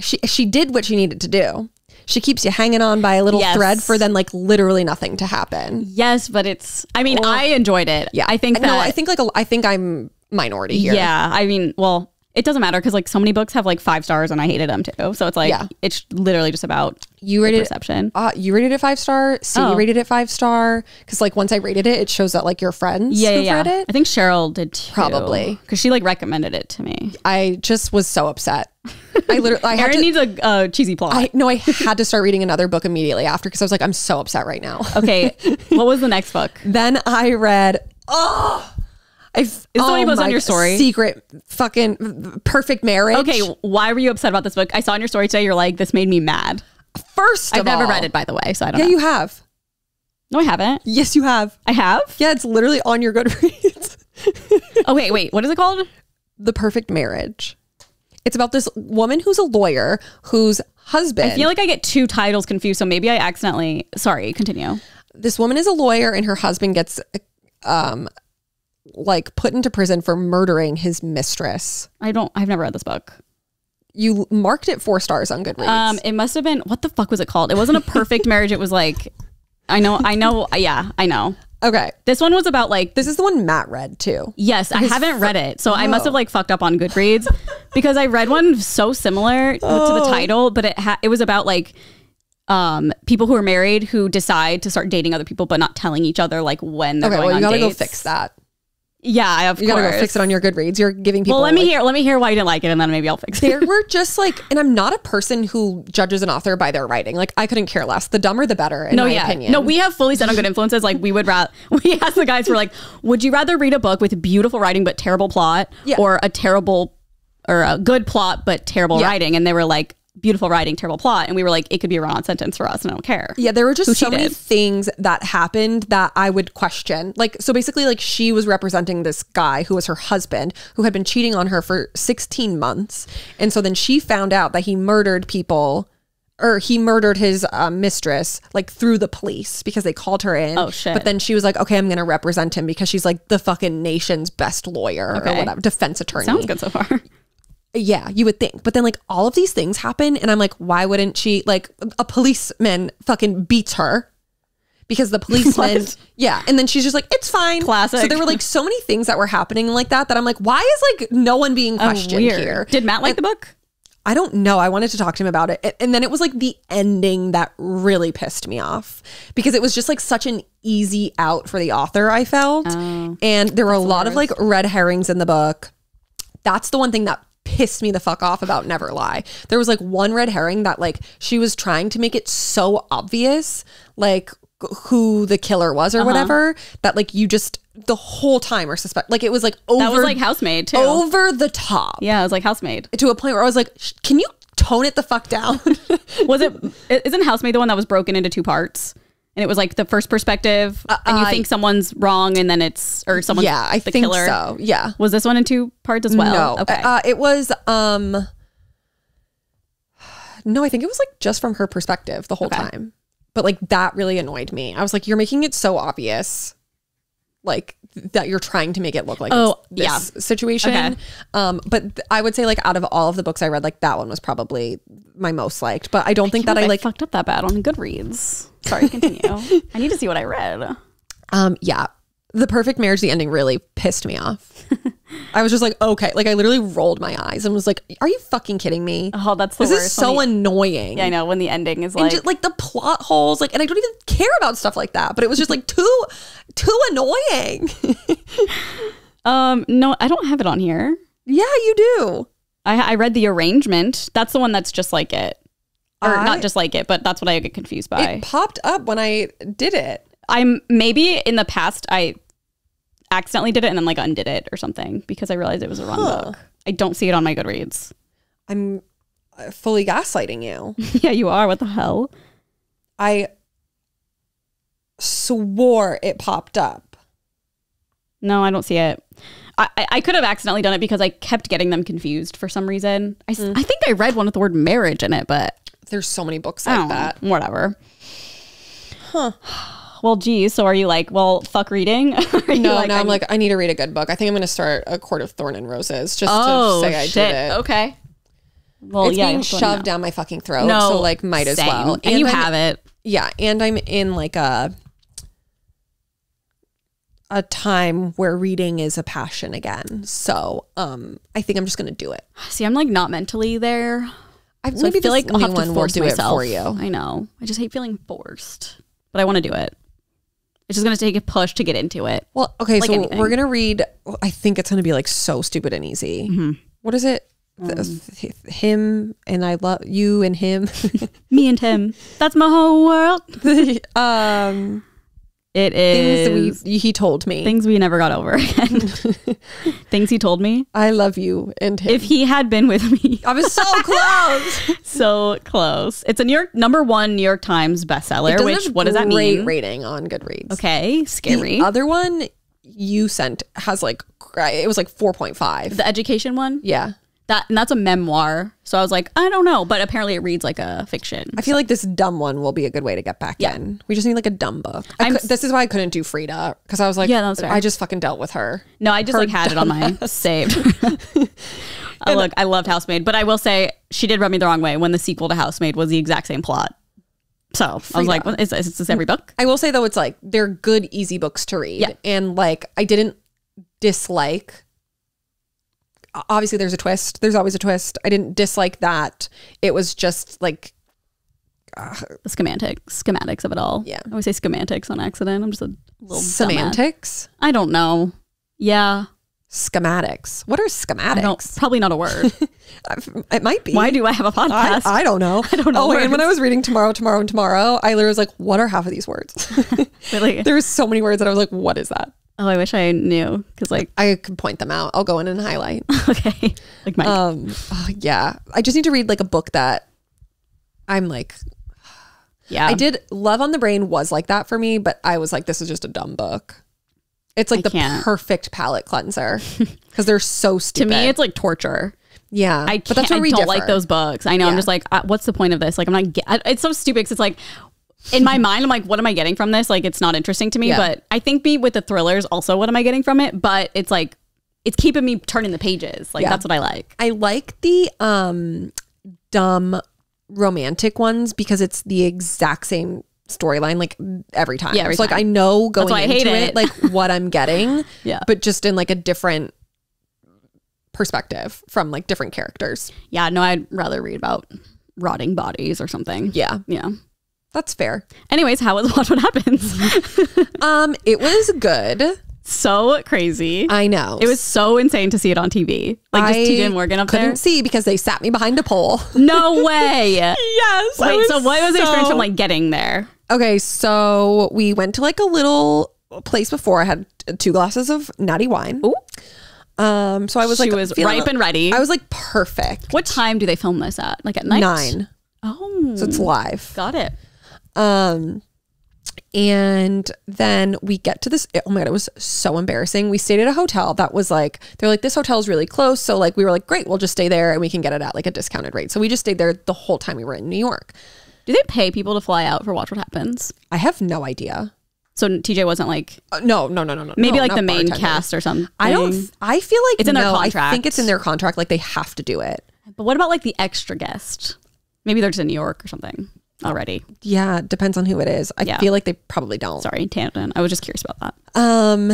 she she did what she needed to do. She keeps you hanging on by a little Yes. thread for then like literally nothing to happen. Yes, but it's. I mean, I enjoyed it. Yeah, I think that. no, I think like a, I think I'm minority here. Yeah, I mean, well, it doesn't matter because like so many books have like five stars, and I hated them too. So it's like Yeah. it's literally just about you rated perception. Uh, you rated it five star. C Oh. rated it five star because like once I rated it, it shows that like your friends Yeah, yeah, yeah. read it. I think Cheryl did too. Probably. because she like recommended it to me. I just was so upset. I literally, I had Erin to, needs a uh, cheesy plot. I no, I had to start reading another book immediately after because I was like, I'm so upset right now. okay, what was the next book? then I read. Oh, I is the one you on your story? Secret fucking perfect marriage. Okay, why were you upset about this book? I saw in your story today. You're like, this made me mad. first I've never all- read it, by the way, so I don't Yeah, know. you have. no, I haven't. Yes, you have. I have. Yeah, it's literally on your Goodreads. Oh wait, wait. What is it called? the perfect marriage. It's about this woman who's a lawyer whose husband. I feel like I get two titles confused, so maybe I accidentally. Sorry, continue. this woman is a lawyer and her husband gets um like put into prison for murdering his mistress. I don't. I've never read this book. You marked it four stars on Goodreads. Um, it must have been what the fuck was it called? It wasn't a perfect marriage. It was like, I know, I know, yeah, I know. okay. This one was about like This is the one Matt read too. Yes, I haven't read it. So I must Oh. have like fucked up on Goodreads because I read one so similar to Oh. the title, but it ha- it was about like um people who are married who decide to start dating other people but not telling each other like when they're Okay, going well you gotta go fix that. Yeah, I of You course. gotta go fix it on your Goodreads. You're giving people well, let me like- hear let me hear why you didn't like it and then maybe I'll fix it. there were just like, and I'm not a person who judges an author by their writing. Like, I couldn't care less. The dumber, the better, in No, my yeah. opinion. No, we have fully set on good influences. Like we would rather we asked the guys for like, would you rather read a book with beautiful writing but terrible plot, Yeah. or a terrible or a good plot but terrible Yeah. writing? And they were like, beautiful writing, terrible plot, and we were like, it could be a run-on sentence for us, and I don't care. Yeah, there were just so many things that happened that I would question. Like, so basically, like she was representing this guy who was her husband who had been cheating on her for 16 months. And so then she found out that he murdered people or he murdered his uh, mistress like through the police because they called her in. Oh, shit. But then she was like, okay, I'm going to represent him because she's like the fucking nation's best lawyer or whatever, defense attorney. Sounds good so far. Yeah, you would think. But then like all of these things happen and I'm like, why wouldn't she like a policeman fucking beats her? Because the policeman Yeah. And then she's just like, it's fine. Classic. So there were like so many things that were happening like that that I'm like, why is like no one being oh, questioned here? Did Matt like the book? I don't know. I wanted to talk to him about it. And then it was like the ending that really pissed me off because it was just like such an easy out for the author, I felt. Oh. and there were a lot of like red herrings in the book. That's the one thing that pissed me the fuck off about Never Lie. There was like one red herring that like she was trying to make it so obvious, like who the killer was or uh-huh. whatever, that like you just the whole time are suspect. Like it was like over That was like housemaid too. over the top Yeah, it was like housemaid. to a point where I was like, can you tone it the fuck down? Was it? Isn't housemaid the one that was broken into two parts? And it was like the first perspective, and you I- think someone's wrong, and then it's or someone. yeah, I the think killer. so. Yeah. Was this one in two parts as well? no. Okay. Uh, it was um No, I think it was like just from her perspective the whole Okay. time. But like that really annoyed me. I was like you're making it so obvious like that you're trying to make it look like Oh, yeah. situation. Okay. Um but th- I would say like out of all of the books I read like that one was probably my most liked, but I don't think that I like fucked up that bad on Goodreads. Sorry, continue. I need to see what I read. Um, yeah. The perfect marriage, the ending really pissed me off. I was just like, okay. Like I literally rolled my eyes and was like, are you fucking kidding me? Oh, that's the this is so when annoying. yeah, I know when the ending is like, just like the plot holes, like, and I don't even care about stuff like that, but it was just like too, too annoying. um, no, I don't have it on here. yeah, you do. I, I read the arrangement. That's the one that's just like it, or I- not just like it, but that's what I get confused by. It popped up when I did it. I'm maybe in the past I accidentally did it and then like undid it or something because I realized it was a wrong Huh. book. I don't see it on my Goodreads. I'm uh, fully gaslighting you. yeah, you are. What the hell? I swore it popped up. No, I don't see it. I, I- could have accidentally done it because I kept getting them confused for some reason. I, Mm. I think I read one with the word marriage in it, but There's so many books like that. Whatever. Huh. Well, geez. So are you like, well, fuck reading? No, like, no, I'm I'm- like, I need to read a good book. I think I'm going to start A Court of Thorn and Roses just oh, to say I shit. did it. Okay. Well, it's yeah, being you have to let me shoved down my fucking throat. No, so like might as same. well. And, you I'm- have it. Yeah, and I'm in like a a time where reading is a passion again. So, um, I think I'm just gonna do it. See, I'm like not mentally there. I, So maybe I feel like I'll have to force do myself. it for you. I know. I just hate feeling forced, but I want to do it. It's just gonna take a push to get into it. Well, okay, Like so anything. we're gonna read. I think it's gonna be like so stupid and easy. Mm-hmm. What is it? Um, him and I love you and him. Me and him. That's my whole world. um, It things we he told me. things we never got over again. things he told me. I love you and him. If he had been with me, I was so close. so close. It's a New York number one New York Times bestseller. Which what does that great mean? rating on Goodreads. Okay, scary. The other one you sent has like it was like four point five. the education one. Yeah, That and that's a memoir. So I was like, I don't know, but apparently it reads like a fiction. I feel like this dumb one will be a good way to get back Yeah. in. We just need like a dumb book. I could, this is why I couldn't do Freida because I was like, Yeah, that's. I just fucking dealt with her. No, I just Her like had it on my saved. oh, look, I loved Housemaid, but I will say she did rub me the wrong way when the sequel to Housemaid was the exact same plot. So I was Freida. like, what, is, this, is this every book? I will say though, it's like they're good, easy books to read, Yeah. and like I didn't dislike. Obviously, there's a twist. There's always a twist. I didn't dislike that. It was just like The schematic schematics of it all. Yeah. I always say schematics on accident. I'm just a little semantics, I don't know. Yeah, schematics. What are I schematics? Probably not a word. It might be. Why do I have a podcast? I don't know. I don't know Oh, and when. I was reading tomorrow, tomorrow, and tomorrow, I literally was like, "What are half of these words?" really? there was so many words that I was like, "What is that?" Oh, I wish I knew because, like, I could point them out. I'll go in and highlight. okay, like my Um, oh, yeah, I just need to read like a book that I'm like, yeah. I did. Love on the Brain was like that for me, but I was like, this is just a dumb book. It's like I the can't. perfect palate cleanser because they're so stupid. to me, it's like torture. yeah, I but that's where I we don't differ. like those books. I know. I'm just like, uh, what's the point of this? Like, I'm not. Get, I- it's so stupid. 'cause it's like, in my mind, I'm like, what am I getting from this? Like, it's not interesting to me. Yeah. But I think me with the thrillers, also, what am I getting from it? But it's like, it's keeping me turning the pages. Like, Yeah. that's what I like. I like the um dumb romantic ones because it's the exact same storyline like every time. Yeah, every so like time. I know going I into hate it. it. like what I'm getting, Yeah. but just in like a different perspective from like different characters. Yeah. No, I'd rather read about rotting bodies or something. Yeah, Yeah. That's fair. Anyways, how was Watch What Happens? Um, it was good. so crazy. I know. it was so insane to see it on TV. Like, just I TJ Morgan up there. I couldn't there. see because they sat me behind a pole. No way. yes. Wait, so what was the experience from like getting there? Okay, so we went to like a little place before. I had two glasses of natty wine. Ooh. Um, so I was She like was ripe and ready. I was like perfect. What time do they film this at? Like at night? Nine. Oh, So it's live. got it. Um, and then we get to this. Oh my god, it was so embarrassing. We stayed at a hotel that was like they're like this hotel is really close. So like we were like great, we'll just stay there and we can get it at like a discounted rate. So we just stayed there the whole time we were in New York. Do they pay people to fly out for Watch What Happens? I have no idea. So TJ wasn't like Uh, no, no, no, no, no. maybe no, like the main cast or something. I don't. I feel like It's in their contract. I think it's in their contract. Like they have to do it. But what about like the extra guest? Maybe they're just in New York or something already. Yeah, depends on who it is. I Yeah. feel like they probably don't. Sorry, tangent. I was just curious about that. Um,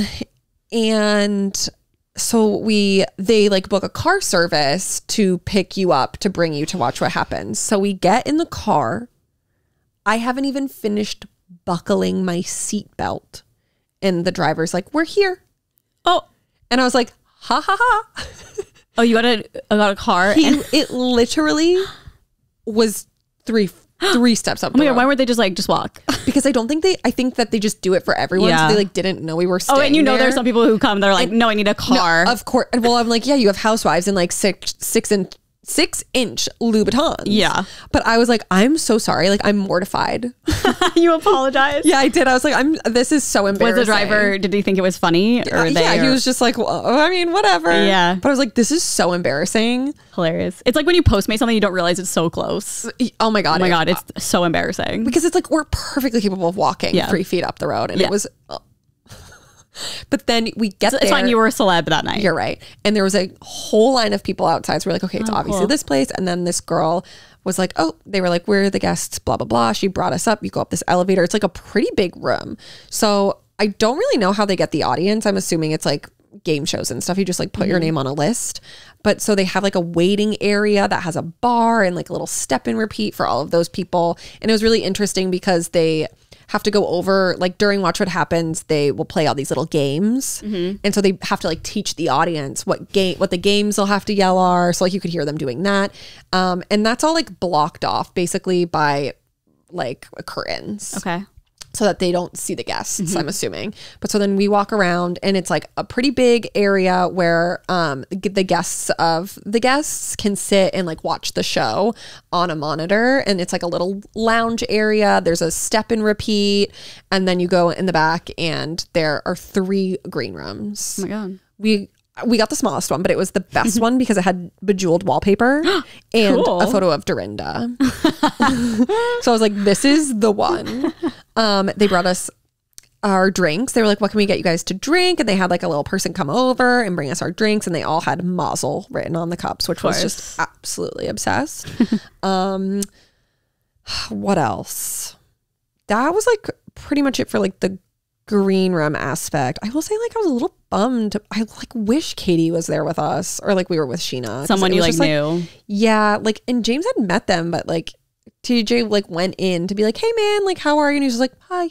and so we they like book a car service to pick you up to bring you to watch what happens. So we get in the car. I haven't even finished buckling my seatbelt, and the driver's like, "We're here," Oh, and I was like, "Ha ha ha!" oh, you got a got a car. He, and, it literally was three three steps up oh my god, why weren't they just like just walk? because I don't think they. I think that they just do it for everyone. Yeah. So they like didn't know we were. Oh, and you know there. there's some people who come. They're like, no, I need a No, car. of course. Well, I'm like, yeah, you have housewives and like six, six and six inch Louboutins. Yeah. But I was like, I'm so sorry. Like, I'm mortified. you apologize. yeah, I did. I was like, I'm. This is so embarrassing. Was the driver? Did he think it was funny or they? yeah, he was just like, well, I mean, whatever. Yeah. But I was like, this is so embarrassing. hilarious. It's like when you postmate something, you don't realize it's so close. Oh my god. Oh my god, it's so embarrassing. because it's like we're perfectly capable of walking Yeah. three feet up the road, and Yeah. it was. But then we get It's there. fine. You were a celeb that night. You're right. And there was a whole line of people outside. So we're like, okay, it's oh, obviously cool. this place. And then this girl was like, oh, they were like, we're the guests, blah, blah, blah. She brought us up. You go up this elevator. It's like a pretty big room. So I don't really know how they get the audience. I'm assuming it's like game shows and stuff. You just like put your mm-hmm. name on a list. But so they have like a waiting area that has a bar and like a little step and repeat for all of those people. And it was really interesting because they have to go over like during watch what happens they will play all these little games. And so they have to like teach the audience what game what the games they'll have to yell are. So like you could hear them doing that. Um and that's all like blocked off basically by like a curtains. Okay. So that they don't see the guests Mm-hmm. i'm assuming but so then we walk around and it's like a pretty big area where um the guests of the guests can sit and like watch the show on a monitor and it's like a little lounge area there's a step and repeat and then you go in the back and there are three green rooms Oh my god. we we got the smallest one, but it was the best one because it had bejeweled wallpaper and Cool. a photo of Dorinda. so I was like, this is the one. Um, they brought us our drinks. They were like, what can we get you guys to drink? And they had like a little person come over and bring us our drinks, and they all had Mazel written on the cups, which was just absolutely obsessed. um, what else? That was like pretty much it for like the green room aspect. I will say like I was a little bummed. I like wish Katie was there with us or like we were with Scheana. Someone you like knew. Yeah, like and James had met them, but like TJ like went in to be like, "Hey man, like how are you?" And he was just like, "Hi."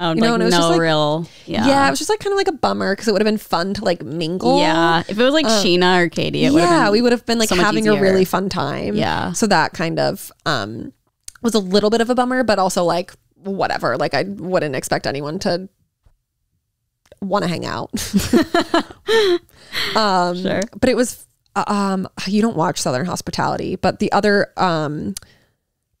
Oh, You know, like and it was no just, like- real. Yeah. Yeah, it was just like kind of like a bummer because it would have been fun to like mingle. Yeah. If it was like Scheana or Katie, it would yeah, we would have been like so having a really fun time. Yeah. So that kind of um was a little bit of a bummer, but also like whatever. Like I wouldn't expect anyone to want to hang out. um Sure. but it was uh, um you don't watch Southern Hospitality, but the other um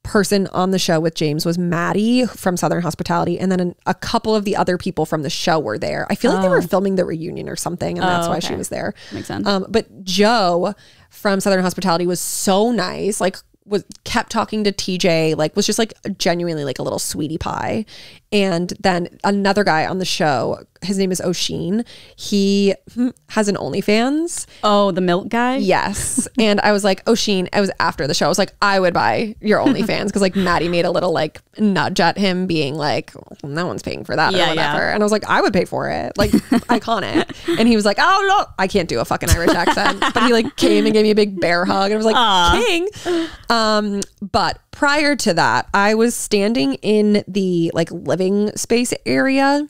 person on the show with James was Maddie from Southern Hospitality, and then an, a couple of the other people from the show were there. I feel like they were filming the reunion or something, and that's Oh, why she was there. Makes sense. Um, but Joe from Southern Hospitality was so nice. Like was kept talking to TJ, like was just like genuinely like a little sweetie pie. And then another guy on the show, his name is Oshin. He hmm, has an OnlyFans. oh, the milk guy. Yes. and I was like, Oshin, I was after the show. I was like, I would buy your OnlyFans because like Maddie made a little like nudge at him being like, well, no one's paying for that Yeah, or yeah. And I was like, I would pay for it. Like iconic. And he was like, oh no, I can't do a fucking Irish accent. But he like came and gave me a big bear hug. And I was like, king. Um, but prior to that, I was standing in the like living space area.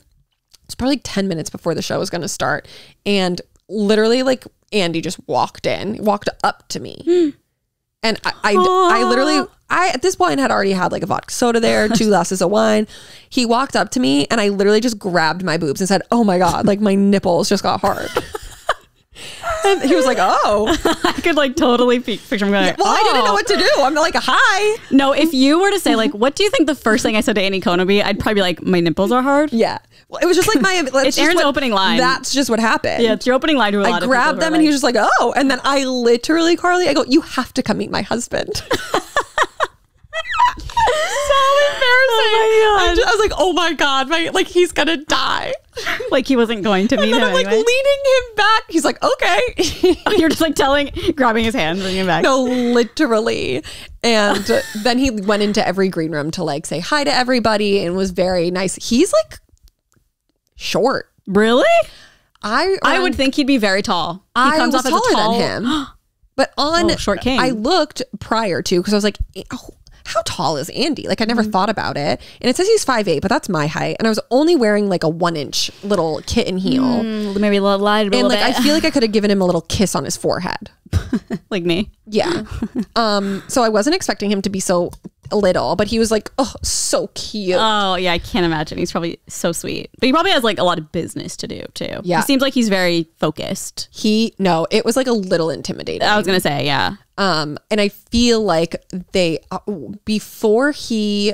It's probably like 10 minutes before the show was going to start and literally like andy just walked in walked up to me. Hmm. And I, I i literally i at this point had already had like a vodka soda there two glasses of wine. He walked up to me and i literally just grabbed my boobs and said oh my god like my nipples just got hard and he was like oh I could like totally picture him going. well i didn't "Oh." know what to do i'm like hi No, if you were to say like, what do you think the first thing I said to Andy would be? I'd probably be like, my nipples are hard. yeah well it was just like my It's Erin's what- opening line. that's just what happened Yeah, it's your opening line to a lot I of people grabbed them and he was just like, oh. And then I literally, Carly, I go, you have to come meet my husband. Oh just- I was like, oh my God, my like he's gonna die. like he wasn't going to meet And then him I'm like anyway. leaning him back. He's like, okay. You're just like telling, grabbing his hand, bringing him back. no, literally. And then he went into every green room to like say hi to everybody and was very nice. He's like short. Really? I I um, would think he'd be very tall. He I comes was off as a taller tall than him. But on Oh, short king. I looked prior to because I was like, oh, how tall is Andy? Like I Mm-hmm. never thought about it. And it says he's 5'8", but that's my height. And I was only wearing like a one inch little kitten heel. Mm, maybe a little lied And like I feel like I could have given him a little kiss on his forehead. like me. Yeah. um. So I wasn't expecting him to be so little, but he was like, oh, so cute. Oh yeah, I can't imagine. He's probably so sweet, but he probably has like a lot of business to do too. Yeah. he seems like he's very focused. he no, it was like a little intimidating. I was gonna say yeah. Um, and I feel like they uh, before he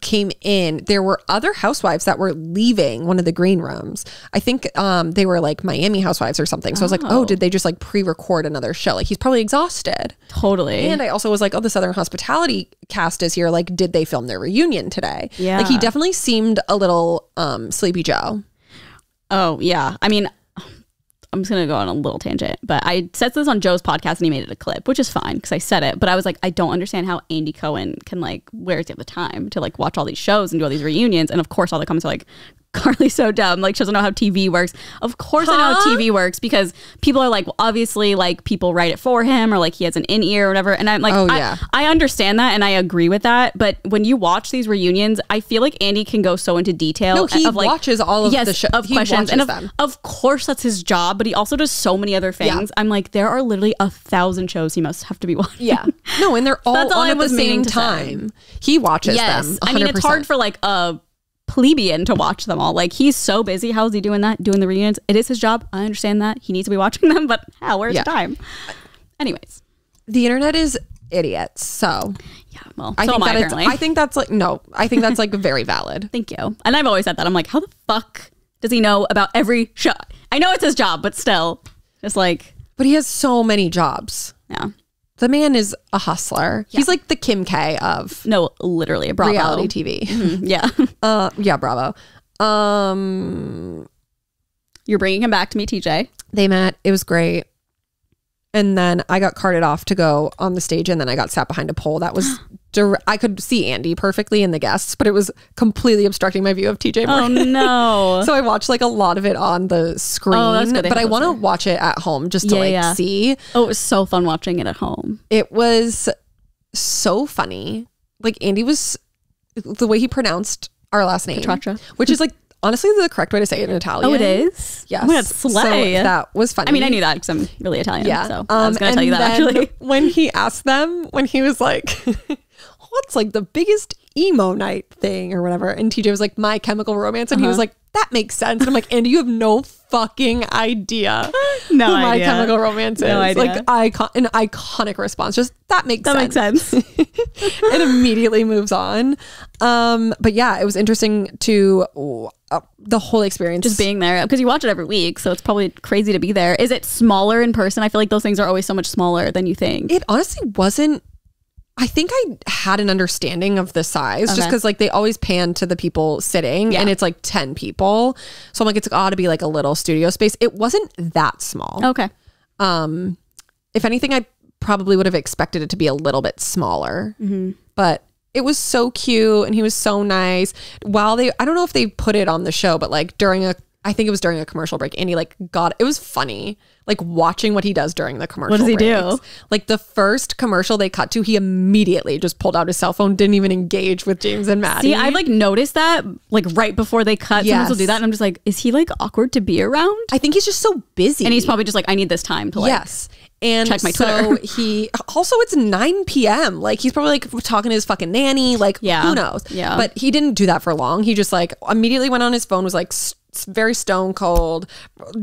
came in, there were other housewives that were leaving one of the green rooms. I think um they were like Miami housewives or something. So I was like, oh, Oh. did they just like pre-record another show? Like he's probably exhausted. Totally. And I also was like, oh, the Southern Hospitality cast is here. Like, did they film their reunion today? Yeah. Like he definitely seemed a little um Sleepy Joe. Oh yeah. I mean, I'm just gonna go on a little tangent, but I said this on Joe's podcast and he made it a clip, which is fine because I said it. But I was like, I don't understand how Andy Cohen can like, where does he have the time to like watch all these shows and do all these reunions? And of course, all the comments are like, Carly's so dumb. Like she doesn't know how TV works. Of course I know how TV works because people are like, well, obviously, like people write it for him or like he has an in ear or whatever. And I'm like, Oh, I, yeah. I understand that and I agree with that. But when you watch these reunions, I feel like Andy can go so into detail. No, he of like, watches all of yes, the show- of he questions, and of, them. of course that's his job. But he also does so many other things. I'm like, there are literally a thousand shows he must have to be watching. Yeah. No, and they're all all on at the same to say. time. He watches Yes. them. I mean, it's hard for like a plebeian to watch them all. Like he's so busy. How is he doing that? Doing the reunions? It is his job. I understand that. He needs to be watching them, but how? Where's Yeah. the time? Anyways. the internet is idiots. So Yeah. Well, I so think I that apparently. I think that's like no, I think that's like very valid. Thank you. And I've always said that. I'm like, how the fuck does he know about every show? I know it's his job, but still, it's like, But he has so many jobs. yeah. The man is a hustler. He's like the Kim K of No, literally a Bravo. reality TV. Mhm, Yeah. Uh, yeah, bravo. Um, You're bringing him back to me, TJ. they met. It was great. And then I got carted off to go on the stage, and then I got sat behind a pole. That was I could see Andy perfectly in the guests, but it was completely obstructing my view of TJ. Oh no. So I watched like a lot of it on the screen, Oh. But I want to watch it at home just to Yeah, like yeah. see. oh, it was so fun watching it at home. It was so funny. Like Andy was the way he pronounced our last name, which is like honestly the correct way to say it in Italian. Oh, it is? Yes. Oh my God, slay. So that was funny. I mean, I knew that because I'm really Italian. Yeah. So I was Um, going to tell you that actually. When he asked them, when he was like, what's like the biggest emo night thing or whatever? And TJ was like, my chemical romance. And he was Uh-huh. like, that makes sense. And I'm like, Andy, you have no fucking idea No who my chemical romance is. No idea. Like icon- an iconic response. Just that makes That sense. makes sense. it immediately moves on. Um, but yeah, it was interesting to uh, the whole experience. Just being there because you watch it every week. So it's probably crazy to be there. Is it smaller in person? I feel like those things are always so much smaller than you think. it honestly wasn't I think I had an understanding of the size just because like they always pan to the people sitting Yeah. and it's like 10 people. So I'm like, it's ought to be like a little studio space. It wasn't that small. okay. Um, if anything, I probably would have expected it to be a little bit smaller, Mm-hmm. but it was so cute and he was so nice. While they, I don't know if they put it on the show, but like during a, I think it was during a commercial break, and he like got it was funny, like watching what he does during the commercial. What does he do? Like the first commercial they cut to, he immediately just pulled out his cell phone, didn't even engage with James and Maddie. See, I've like noticed that like right before they cut. Sometimes will do that, and I'm just like, is he like awkward to be around? I think he's just so busy, And he's probably just like, I need this time to like. yes. And check my so Twitter. he also it's 9 p.m. Like he's probably like talking to his fucking nanny. Like Yeah. who knows? Yeah. But he didn't do that for long. He just like immediately went on his phone, was like very stone cold,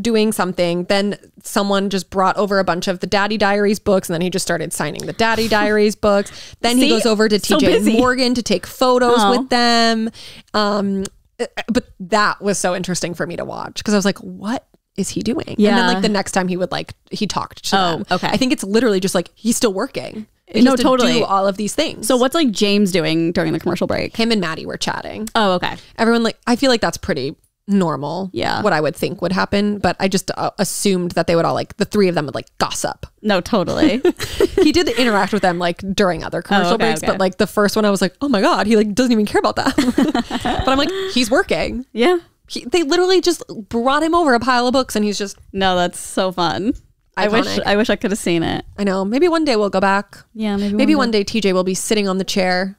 doing something. Then someone just brought over a bunch of the Daddy Diaries books, and then he just started signing the Daddy Diaries books. Then he goes over to TJ busy. Morgan to take photos Oh. with them. Um, uh, but that was so interesting for me to watch because I was like, what? Is he doing? yeah And then like the next time he would like he talked to Oh, them. okay. I think it's literally just like he's still working. No, to totally. Do all of these things. So what's like James doing during the commercial break? him and Maddie were chatting. Oh, okay. Everyone like I feel like that's pretty normal. Yeah. what I would think would happen, but I just uh, assumed that they would all like the three of them would like gossip. No, totally. he did interact with them like during other commercial Oh, okay, breaks, okay. but like the first one, I was like, oh my god, he like doesn't even care about that. but I'm like, he's working. yeah. He, they literally just brought him over a pile of books, and he's just. No, that's so fun. I wish I wish I could have seen it. I know. Maybe one day we'll go back. Yeah, maybe Maybe one one day TJ will be sitting on the chair.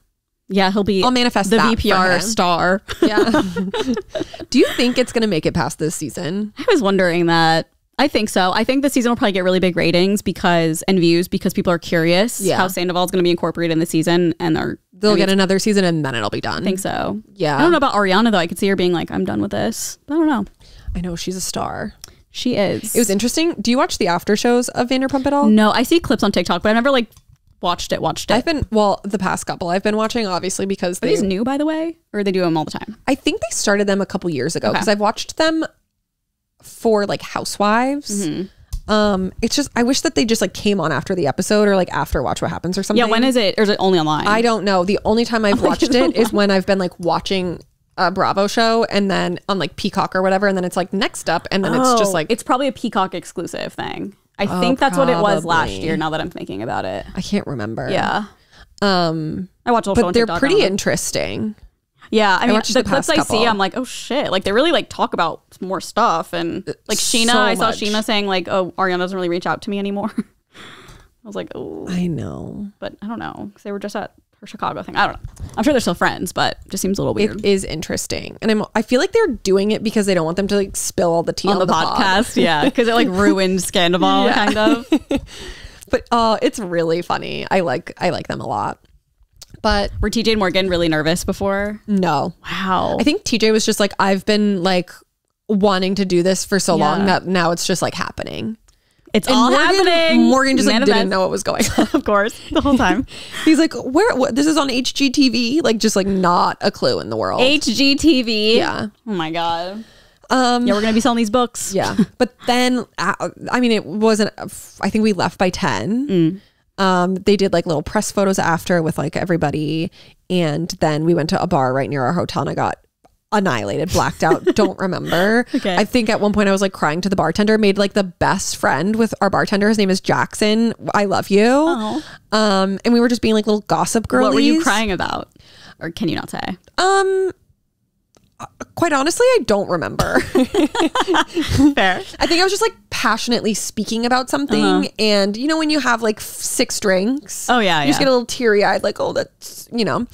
Yeah, he'll be I'll manifest the that VPR star. Yeah. Do you think it's going to make it past this season? I was wondering that. I think so. I think the season will probably get really big ratings because and views because people are curious Yeah. how Sandoval is going to be incorporated in the season, and they're They'll get another season and then it'll be done. I think so. Yeah. I don't know about Ariana though. I could see her being like, "I'm done with this." I don't know. I know she's a star. She is. It was interesting. Do you watch the after shows of Vanderpump at all? no. I see clips on TikTok, but I never like watched it. Watched it. I've been well the past couple. I've been watching obviously because Are they, these new, by the way, or they do them all the time? I think they started them a couple years ago Okay. because I've watched them for like Housewives. Mm-hmm. Um, it's just I wish that they just like came on after the episode or like after Watch What Happens or something. Yeah. When is it? Or is it only online? I don't know. The only time I've watched it is when I've been like watching a Bravo show and then on like Peacock or whatever, and then it's like next up, and then it's just Oh, like it's probably a Peacock exclusive thing. I think that's what it was last year. Now that I'm thinking about it, I can't remember. yeah. Um, I watch a whole show but they're TikTok, pretty I interesting. Yeah, I mean, the, the clips I see. I'm like, oh shit! Like they really like talk about more stuff, and like Scheana, so I saw much. Scheana saying like, oh, Ariana doesn't really reach out to me anymore. I was like, oh, I know. but I don't know because they were just at her Chicago thing. I don't know. I'm sure they're still friends, but it just seems a little weird It is interesting, and I'm. I feel like they're doing it because they don't want them to like spill all the tea on on, the, pod. podcast. Yeah, because it like ruined Scandal Yeah. kind of. But uh, it's really funny. I like. I like them a lot. But Were TJ and Morgan really nervous before? no, Wow. I think TJ was just like, I've been like wanting to do this for so long that now it's just like happening. It's And all Morgan, happening. Morgan just like didn't know what was going on. of course, the whole time. He's like, where? What, this is on HGTV. Like, just like not a clue in the world. HGTV. Yeah. Oh my god. Um. Yeah, we're gonna be selling these books. Yeah. But then, uh, I mean, it wasn't. I think we left by ten. Mm. Um, they did like little press photos after with like everybody, and then we went to a bar right near our hotel, and I got annihilated, blacked out. Don't remember. Okay. I think at one point I was like crying to the bartender. Made like the best friend with our bartender. His name is Jackson. I love you. Oh. Um, and we were just being like little gossip girls. What were you crying about? Or can you not say? Um. Quite honestly, I don't remember. Fair. I think I was just like passionately speaking about something. And you know, when you have like six drinks. Oh, yeah, you just get a little teary eyed, like, oh, that's, you know.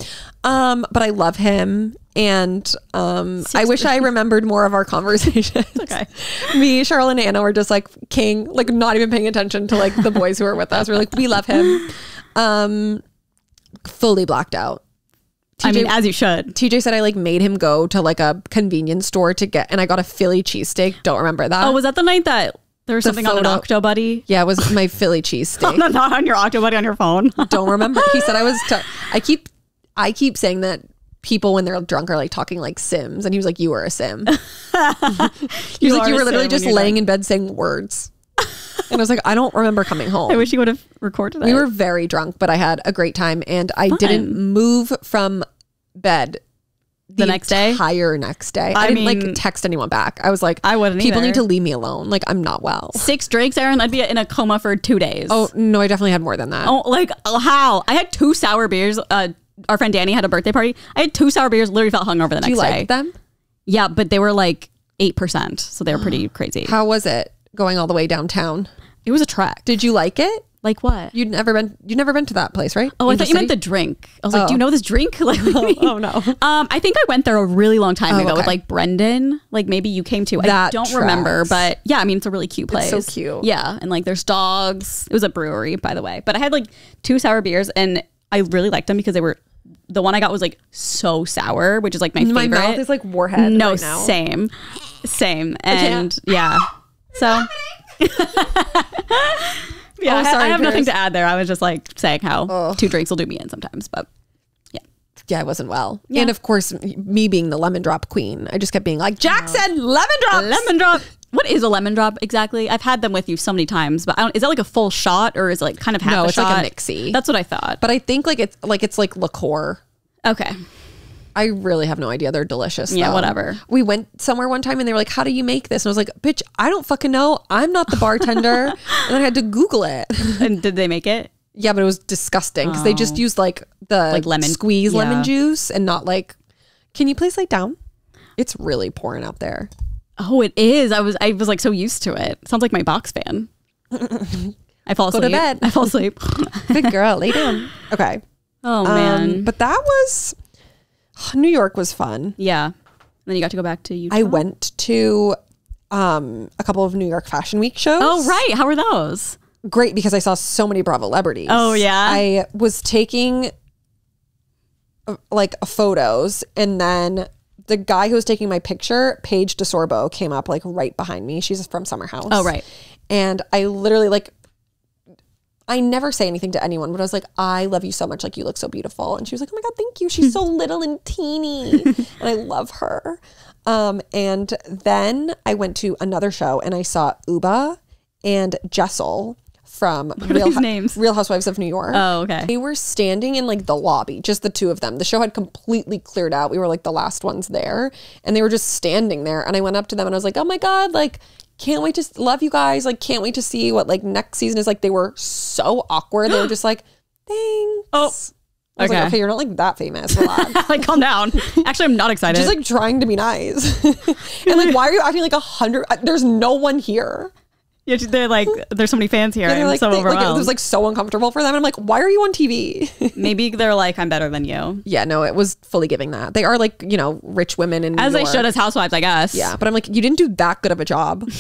Um, but I love him. And um, I wish I remembered more of our conversation. Okay. Me, Cheryl, and Anna were just like king, like not even paying attention to like the boys who were with us. We're like, we love him. Um, fully blacked out. I mean, as you should. TJ said I like made him go to like a convenience store to get, and I got a Philly cheesesteak. Don't remember that. Oh, was that the night that there was something on an Octo Buddy? Yeah, it was my Philly cheesesteak. No, not on your Octo Buddy on your phone. Don't remember. He said I was. T- I keep. I keep saying that people when they're drunk are like talking like Sims, and he was like, "You were a Sim." he was You like, "You were literally just laying in bed saying words." And I was like, "I don't remember coming home." I wish you would have recorded that. we were very drunk, but I had a great time, and I didn't move from bed. The next day? higher next day. I, I didn't mean- like text anyone back. I was like, I wouldn't People either. need to leave me alone. Like I'm not well. six drinks, Erin. I'd be in a coma for two days. Oh no, I definitely had more than that. Oh, like oh, how? I had two sour beers. Uh, our friend Danny had a birthday party. I had two sour beers. Literally felt hungover the Do you next day. like them? Yeah, but they were like eight percent, so they were pretty crazy. How was it going all the way downtown? It was a trek. Did you like it? Like what? You'd never been. You'd never been to that place, right? Oh, I thought you meant the drink. I was like, do you Oh. know this drink? Like, Oh no. Um, I think I went there a really long time Oh, ago with like Brendan. Like maybe you came too. I don't remember, but yeah, I mean it's a really cute place. It's so cute. Yeah, and like there's dogs. It was a brewery, by the way. But I had like two sour beers, and I really liked them because they were. The one I got was like so sour, which is like my, My favorite. mouth is like warhead. no, right now. same, same, and yeah. So. Yeah, Oh, I, sorry, I have nothing to add there. I was just like saying how Oh. two drinks will do me in sometimes, but yeah. Yeah, I wasn't well. Yeah. And of course, me being the lemon drop queen, I just kept being like Jackson uh, lemon drop. lemon drop. What is a lemon drop exactly? I've had them with you so many times, but I don't, is that like a full shot or is it like kind of half No, a it's like a shot? mixie. That's what I thought. But I think like it's like it's like liqueur. Okay. I really have no idea. They're delicious. Yeah, though. whatever. We went somewhere one time and they were like, "How do you make this?" And I was like, "Bitch, I don't fucking know. I'm not the bartender." and I had to Google it. And did they make it? yeah, but it was disgusting because they just used like the Oh. Like lemon- squeeze lemon juice and not like. Can you please lay down? It's really pouring out there. Oh, it is. I was I was like so used to it. Sounds like my box fan. I fall asleep. Go to bed. I fall asleep. Good girl, lay down. Okay. oh Um, man. but that was New York was fun. yeah. And then you got to go back to Utah. I went to um, a couple of New York Fashion Week shows. oh right. How were those? great because I saw so many Bravo celebrities. Oh, yeah? I was taking uh, like photos and then the guy who was taking my picture, Paige DeSorbo, came up like right behind me. She's from Summer House. Oh, right. And I literally like I never say anything to anyone, but I was like, I love you so much. Like, you look so beautiful. And she was like, Oh my God, thank you. She's so little and teeny. and I love her. Um, and then I went to another show and I saw Ubah and Jessel from Real, names? Real Housewives of New York. Oh, okay. They were standing in like the lobby, just the two of them. The show had completely cleared out. We were like the last ones there, and they were just standing there. And I went up to them and I was like, "Oh my god, like." Can't wait to love you guys. Like, can't wait to see what like next season is like. They were so awkward. They were just like, thanks. Oh, I was okay. like, okay, you're not like that famous. Like, calm down. Actually, I'm not excited. just like trying to be nice. and like, why are you acting like a hundred? uh, There's no one here. Yeah, they're like, there's so many fans here. And they're I'm like, so they- like, it was like so uncomfortable for them. And I'm like, why are you on TV? Maybe they're like, I'm better than you. yeah, no, it was fully giving that. They are like, you know, rich women New As they York. should as housewives, I guess. Yeah, but I'm like, you didn't do that good of a job.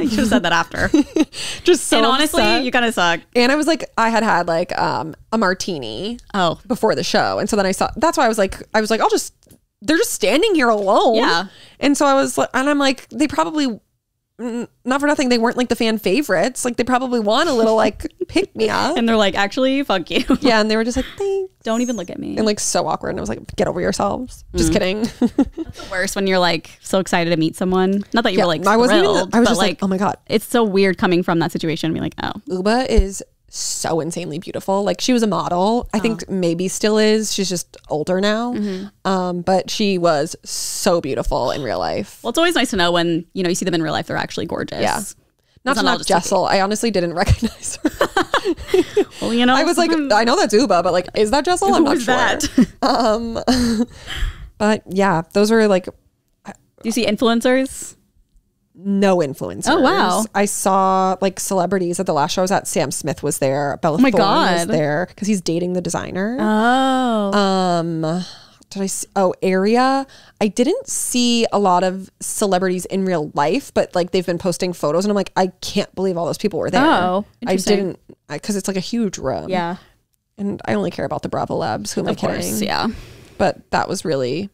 You should have said that after. Just so and honestly, upset. you kind of suck. and I was like, I had had like um a martini Oh, before the show, and so then I saw. That's why I was like, I was like, I'll just. They're just standing here alone. Yeah. And so I was, like, and I'm like, they probably, not for nothing, they weren't like the fan favorites. Like they probably want a little like pick me up. and they're like, actually, fuck you. Yeah, and they were just like, thanks. Don't even look at me. And like so awkward. And I was like, get over yourselves. Mm. Just kidding. It's the worst when you're like so excited to meet someone. Not that you Yeah, were like I wasn't even- I was but just like, oh my God. it's so weird coming from that situation and being like, oh, Ubah is so insanely beautiful. Like she was a model. I think Oh. maybe still is. She's just older now. Mm-hmm. Um, but she was so beautiful in real life. well, it's always nice to know when you know you see them in real life, they're actually gorgeous. Yeah. Not to knock Jessel. I honestly didn't recognize her. Well, you know, I was like, I know that's Ubah, but like, is that Jessel? I'm not sure. that? But yeah, those were like Do you see influencers? No influencers. Oh, wow. I saw like celebrities at the last show I was at. Sam Smith was there. Bella my Thorne was there because he's dating the designer. Oh, Um, did I see? Oh, area. I didn't see a lot of celebrities in real life, but like they've been posting photos, and I'm like, I can't believe all those people were there. Oh, I didn't because it's like a huge room. yeah, and I only care about the Bravo Labs. Who am I of course, kidding? yeah. But that was really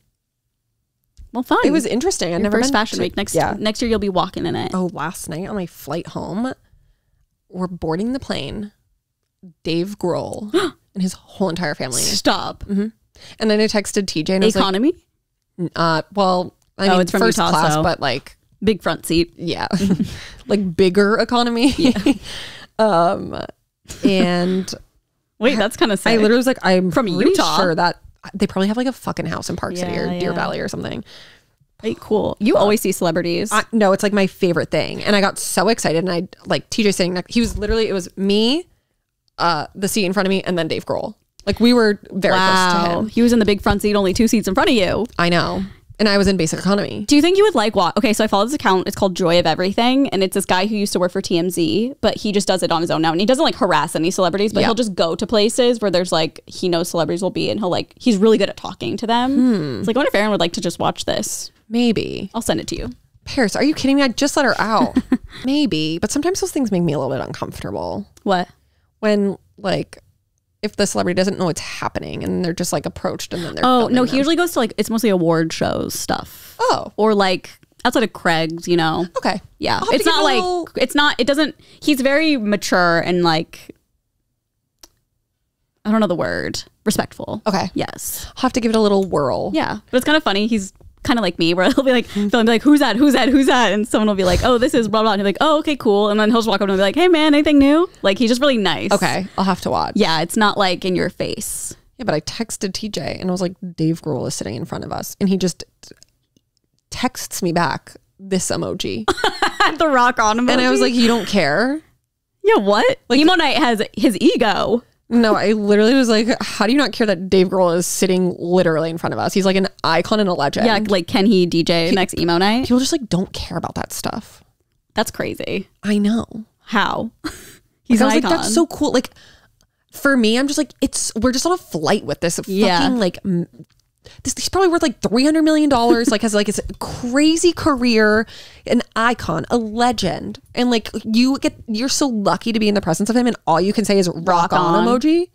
Well, fun. it was interesting. I Your never first fashion week next Yeah. next year. You'll be walking in it. Oh, last night on my flight home, we're boarding the plane. Dave Grohl and his whole entire family. Stop. And then I texted TJ and I was Economy, like, uh, well, I Oh, mean, it's from first Utah, class, so- but like, big front seat. yeah, like bigger economy. um, and Wait, that's kind of. I literally was like, I'm From Utah? sure that they probably have like a fucking house in Park City or Yeah, Deer yeah. Valley or something. Wait, cool. You always see celebrities. I, no, it's like my favorite thing. And I got so excited. And I like TJ sitting next. He was literally, it was me, uh, the seat in front of me, and then Dave Grohl. Like we were very close to him. he was in the big front seat, only two seats in front of you. I know. And I was in basic economy. Do you think you would like what? Okay, so I follow this account. It's called Joy of Everything, and it's this guy who used to work for TMZ, but he just does it on his own now, and he doesn't like harass any celebrities, but Yeah. he'll just go to places where there's like he knows celebrities will be, and he'll like he's really good at talking to them. Hmm. It's like I wonder if Erin would like to just watch this. Maybe. I'll send it to you. Paris, are you kidding me? I just let her out. Maybe. But sometimes those things make me a little bit uncomfortable. What? When like if the celebrity doesn't know what's happening and they're just like approached and then they're Oh no, them. he usually goes to like it's mostly award shows stuff, Oh, or like outside of Craig's, you know. okay. Yeah, I'll have to it's not like little- it's not. It doesn't. He's very mature and like I don't know the word respectful. Okay. Yes. I'll have to give it a little whirl. Yeah, but it's kind of funny. He's kind of like me, where he'll be like, he'll be like, "Who's that? Who's that? Who's that?" And someone will be like, "Oh, this is blah blah." And he'll be like, "Oh, okay, cool." And then he'll just walk up and be like, "Hey, man, anything new?" Like he's just really nice. Okay. I'll have to watch. Yeah, it's not like in your face. Yeah, but I texted TJ and I was like, Dave Grohl is sitting in front of us. And he just texts me back this emoji. the rock on emoji. and I was like, You don't care? "Yeah, what?" Like, Emo Night has his ego. No, I literally was like, How do you not care that Dave Grohl is sitting literally in front of us? He's like an icon and a legend. Yeah, like can he DJ next emo night? People just like don't care about that stuff. That's crazy. I know. How? He's Like, I was like, that's so cool. Like for me, I'm just like, it's we're just on a flight with this Yeah. fucking like m- this he's probably worth like three hundred million dollars, like has like his crazy career, an icon, a legend. And like you get you're so lucky to be in the presence of him and all you can say is rock, on, on. emoji.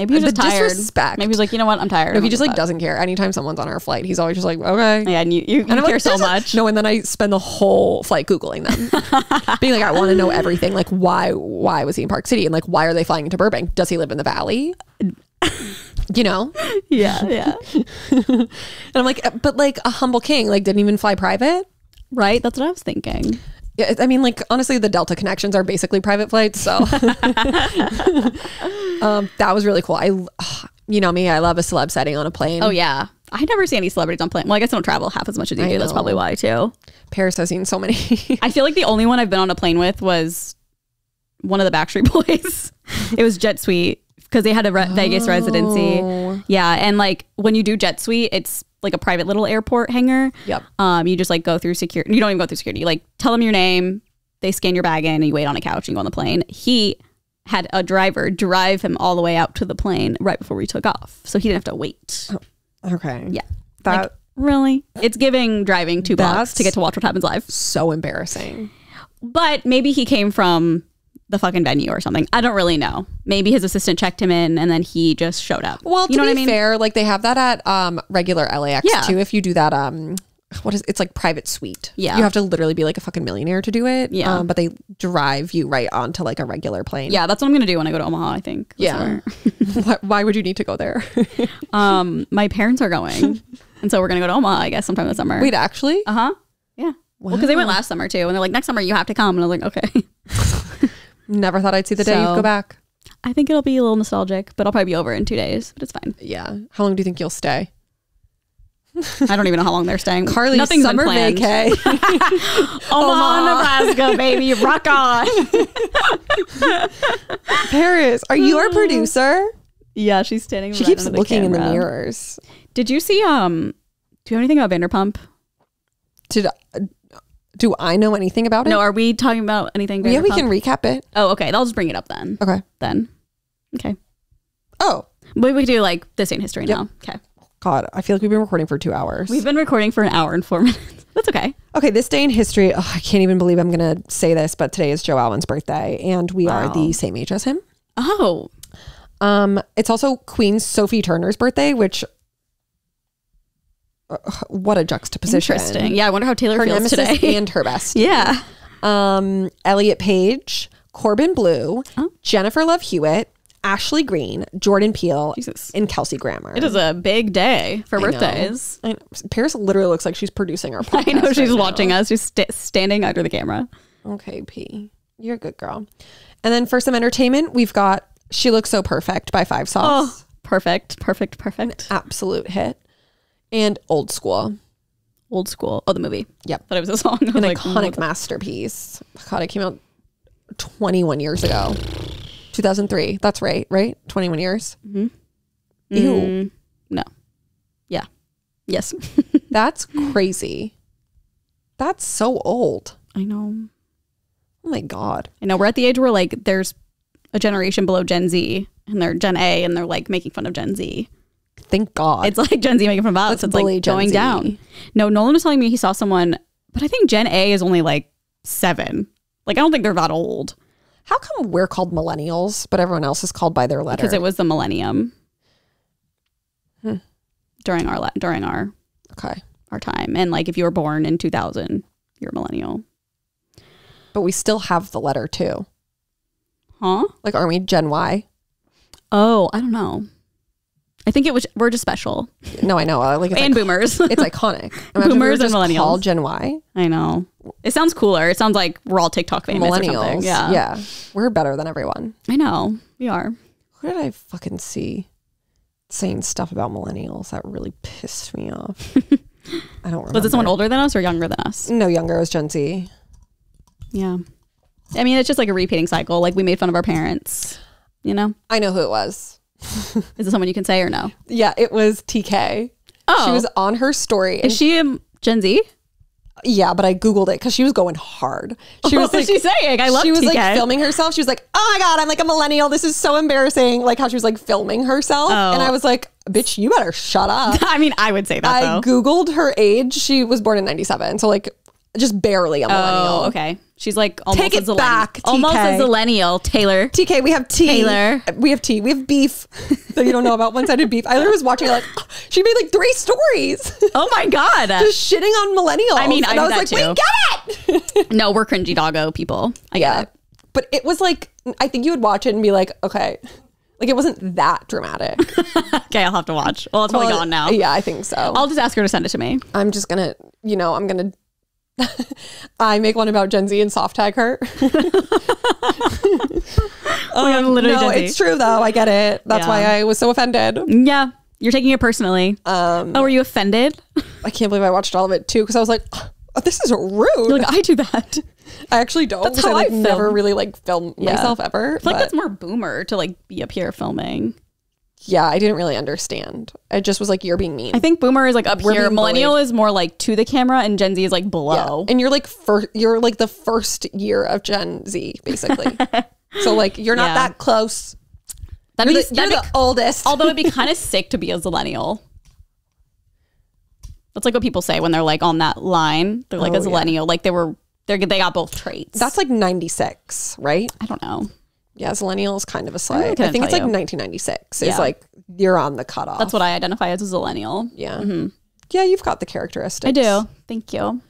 Maybe he's the just tired. disrespect. Maybe he's like, you know what? I'm tired. No, he just like doesn't care. Anytime someone's on our flight, he's always just like, okay. Yeah, and you, you, you And care like, so much. No, and then I spend the whole flight googling them, being like, I want to know everything. Like, why? Why was he in Park City? And like, why are they flying into Burbank? Does he live in the Valley? You know. Yeah, yeah. And I'm like, but like a humble king, like didn't even fly private. right? That's what I was thinking. Yeah, I mean, like honestly, the Delta connections are basically private flights. So um, that was really cool. I, you know me, I love a celeb setting on a plane. Oh yeah. I never see any celebrities on plane. Well, I guess I don't travel half as much as you I do. That's probably why too. Paris has seen so many. I feel like the only one I've been on a plane with was one of the Backstreet Boys. it was Jet Suite because they had a re- Vegas residency. Oh. Yeah, and like when you do Jet Suite, it's like a private little airport hangar. Yep. Um, you just like go through security. You don't even go through security. You like tell them your name. They scan your bag in, and you wait on a couch and you go on the plane. He had a driver drive him all the way out to the plane right before we took off, so he didn't have to wait. okay. Yeah. That Like, really? It's giving driving two blocks to get to watch what happens live. so embarrassing. But maybe he came from the fucking venue or something. I don't really know. Maybe his assistant checked him in and then he just showed up. Well, to you know be what I mean? fair, like they have that at um regular LAX Yeah. too. If you do that, um, what is it's like private suite. Yeah. you have to literally be like a fucking millionaire to do it. Yeah. um, but they drive you right onto like a regular plane. Yeah, that's what I'm gonna do when I go to Omaha. I think. That's Yeah. why, why would you need to go there? um, my parents are going, and so we're gonna go to Omaha. I guess sometime this summer. Wait, actually, Uh huh. Yeah. Well, because they went last summer too, and they're like, next summer you have to come, and I was like, okay. Never thought I'd see the day you So- go back. I think it'll be a little nostalgic, but I'll probably be over in two days. But it's fine. Yeah. How long do you think you'll stay? I don't even know how long they're staying. Carly, Nothing's summer vacay. Omaha, Nebraska, baby, rock on. Paris, are you our producer? yeah, she's standing. She right keeps under the looking in the mirrors. Did you see? Um, do you know anything about Vanderpump? Did do I know anything about it? No, are we talking about anything? Yeah, we can recap it. Oh, okay. I'll just bring it up then. Okay. Then, okay. Oh But we do like this ain't history Yep. now. Okay. God, I feel like we've been recording for two hours. We've been recording for an hour and four minutes. That's okay. Okay, this day in history, oh, I can't even believe I'm going to say this, but today is Joe Alwyn's birthday, and we are the same age as him. Oh, Um, it's also Queen Sophie Turner's birthday, which what a juxtaposition. interesting. Yeah, I wonder how Taylor Her feels today. and her best. yeah. Um, Elliot Page, Corbin Bleu, Oh. Jennifer Love Hewitt, Ashley Greene, Jordan Peele, Jesus. and Kelsey Grammer. It is a big day for I birthdays. I know. Paris literally looks like she's producing our podcast. I know she's right now. watching us. She's st- standing under the camera. Okay, P. You're a good girl. And then for some entertainment, we've got She Looks So Perfect by Five Sauce. Oh, perfect, perfect, perfect. Absolute hit. And Old School. Old school. Oh, the movie. Yep. Thought it was a song. Was An like, iconic masterpiece. God, it came out 21 years ago. 2003. That's right, right? 21 years. Ew. Mm, no. Yeah. Yes. That's crazy. That's so old. I know. Oh my God. I know. We're at the age where like there's a generation below Gen Z and they're Gen A and they're like making fun of Gen Z. Thank God. It's like Gen Z making fun of us. Let's It's like Gen going Z. down. No, Nolan was telling me he saw someone, but I think Gen A is only like seven. Like I don't think they're that old How come we're called millennials, but everyone else is called by their letter? because it was the millennium Hmm. during our la- during our okay. our time. And like if you were born in 2000, you're a millennial. But we still have the letter too. Huh? Like, aren't we Gen Y? Oh, I don't know. I think it was we're just special. No, I know. Like, it's, and icon- boomers. it's iconic. Imagine if we were Boomers and millennials. called Gen Y. I know. It sounds cooler. It sounds like we're all TikTok famous or something. Millennials. Yeah. Yeah. We're better than everyone. I know. We are. Who did I fucking see saying stuff about millennials that really pissed me off? I don't remember. Was it someone older than us or younger than us? No, younger. It was Gen Z. Yeah. I mean, it's just like a repeating cycle. Like we made fun of our parents. You know? I know who it was. Is it someone you can say or no? Yeah, it was TK. Oh. She was on her story. Is she um, Gen Z? yeah, but I Googled it because she was going hard. She was what like, was she saying? I love she was TK. like filming herself. She was like, "Oh my god, I'm like a millennial. This is so embarrassing." Like how she was like filming herself, Oh. and I was like, "Bitch, you better shut up." I mean, I would say that I though. googled her age. She was born in '97, so like just barely a millennial. Oh, okay. She's like almost Take it as back, almost TK. a millennial. Taylor. TK, we have tea. Taylor. We have tea. We have beef that you don't know about. One sided beef. I literally was watching like, she made like three stories Oh my god. just shitting on millennials. I mean, I I was that like, too. we get it. no, we're cringy doggo people. I get yeah. it. But it was like, I think you would watch it and be like, okay. Like it wasn't that dramatic. Okay, I'll have to watch. Well, it's probably Well, gone now. Yeah, I think so. I'll just ask her to send it to me. I'm just gonna, you know, I'm gonna I make one about Gen Z and soft tag her. I'm literally no, Gen Z. it's true though. I get it. That's Yeah. why I was so offended. Yeah, you're taking it personally. Um, oh, were you offended? I can't believe I watched all of it too because I was like, "Oh, this is rude. You're like, I do that. I actually don't. That's how I like I never really like film Yeah. myself ever. I feel like that's more boomer to like be up here filming. Yeah, I didn't really understand. I just was like, you're being mean. I think boomer is like up We're here. Millennial is more like to the camera, and Gen Z is like Yeah. below. And you're like first, you're like the first year of Gen Z, basically. so like you're not Yeah. that close. That'd You're, be, the, you're be- the oldest. although it'd be kind of sick to be a millennial. That's like what people say when they're like on that line. They're like Oh, a millennial, like they were. They're they got both traits. That's like 96, right? I don't know. Yeah, millennial is kind of a slay. I, think it's like you. 1996. Yeah. Is like you're on the cutoff. That's what I identify as a millennial. Yeah. Yeah, you've got the characteristics. I do. Thank you.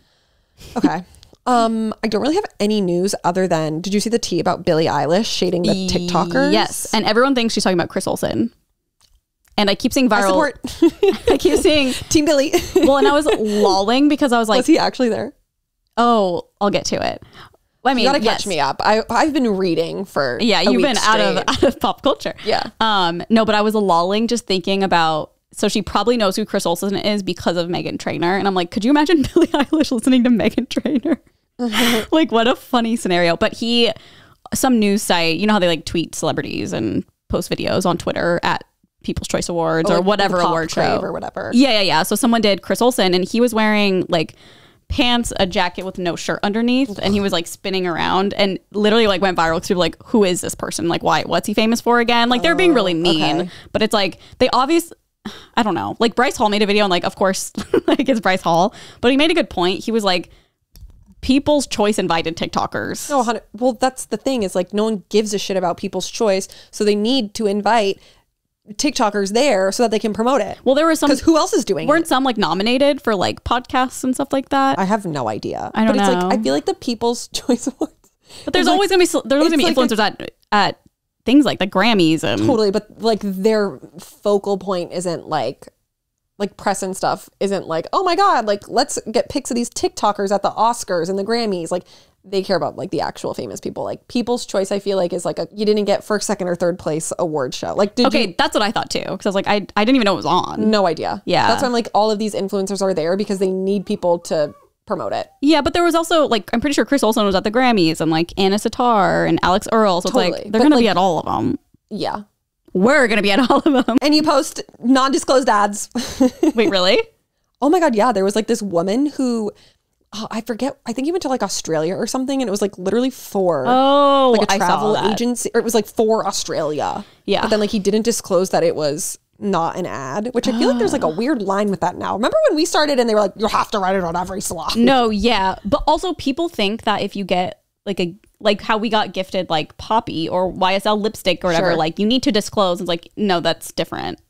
Okay. Um, I don't really have any news other than did you see the tea about Billie Eilish shading the TikTokers? Yes, and everyone thinks she's talking about Chris Olsen. And I keep seeing I viral. support I keep seeing. Team Billie. Well, and I was lolling because I was like, Was he actually there? "Oh, I'll get to it." I mean, You gotta yes. catch me up. I I've been reading for Yeah, you've been out of out of pop culture. Yeah. Um, no, but I was lolling just thinking about. So she probably knows who Chris Olsen is because of Meghan Trainor, and I'm like, could you imagine Billie Eilish listening to Meghan Trainor? like, what a funny scenario. But he, some news site, you know how they like tweet celebrities and post videos on Twitter at People's Choice Awards or Like, whatever award show or whatever. Yeah, yeah, yeah. So someone did Chris Olsen, and he was wearing like pants, a jacket with no shirt underneath, and he was like spinning around, and literally like went viral because people were like, "Who is this person? Like, why? What's he famous for again?" Like they're being really oh, mean, okay. but it's like they obviously. I don't know. Like Bryce Hall made a video, and like, of course, like it's Bryce Hall, but he made a good point. He was like, "People's Choice invited TikTokers." No, well, that's the thing is like no one gives a shit about people's choice, so they need to invite TikTokers there so that they can promote it. Well, there was some. Because who else is doing it? Weren't it? some like nominated for like podcasts and stuff like that? I have no idea. I don't but it's know. like I feel like the People's Choice Awards. But there's It's like- always gonna be there's always gonna be it's like influencers at at things like the Grammys and Totally, but like their focal point isn't like like press and stuff isn't like, oh my God, like let's get pics of these TikTokers at the Oscars and the Grammys. Like they care about like the actual famous people. Like People's Choice, I feel like is like a you didn't get first, second, or third place award show. Like did okay, you that's what I thought too because I was like I I didn't even know it was on. no idea. Yeah. That's why I'm like all of these influencers are there because they need people to promote it. Yeah, but there was also like I'm pretty sure Chris Olsen was at the Grammys and like Anna Sitar and Alix Earle. So it's like they're But, gonna like- be at all of them. Yeah. We're gonna be at all of them. And you post non-disclosed ads. Wait, really? Oh my god, yeah, there was like this woman who oh, I forget. I think he went to like Australia or something, and it was like literally for Oh, like a travel agency, or it was like for Australia. Yeah. but then like he didn't disclose that it was not an ad, which I feel like there's like a weird line with that now. Remember when we started and they were like, you have to write it on every slot. No, yeah, but also people think that if you get like a like how we got gifted like Poppy or YSL lipstick or whatever, Sure. like you need to disclose. It's like no, that's different.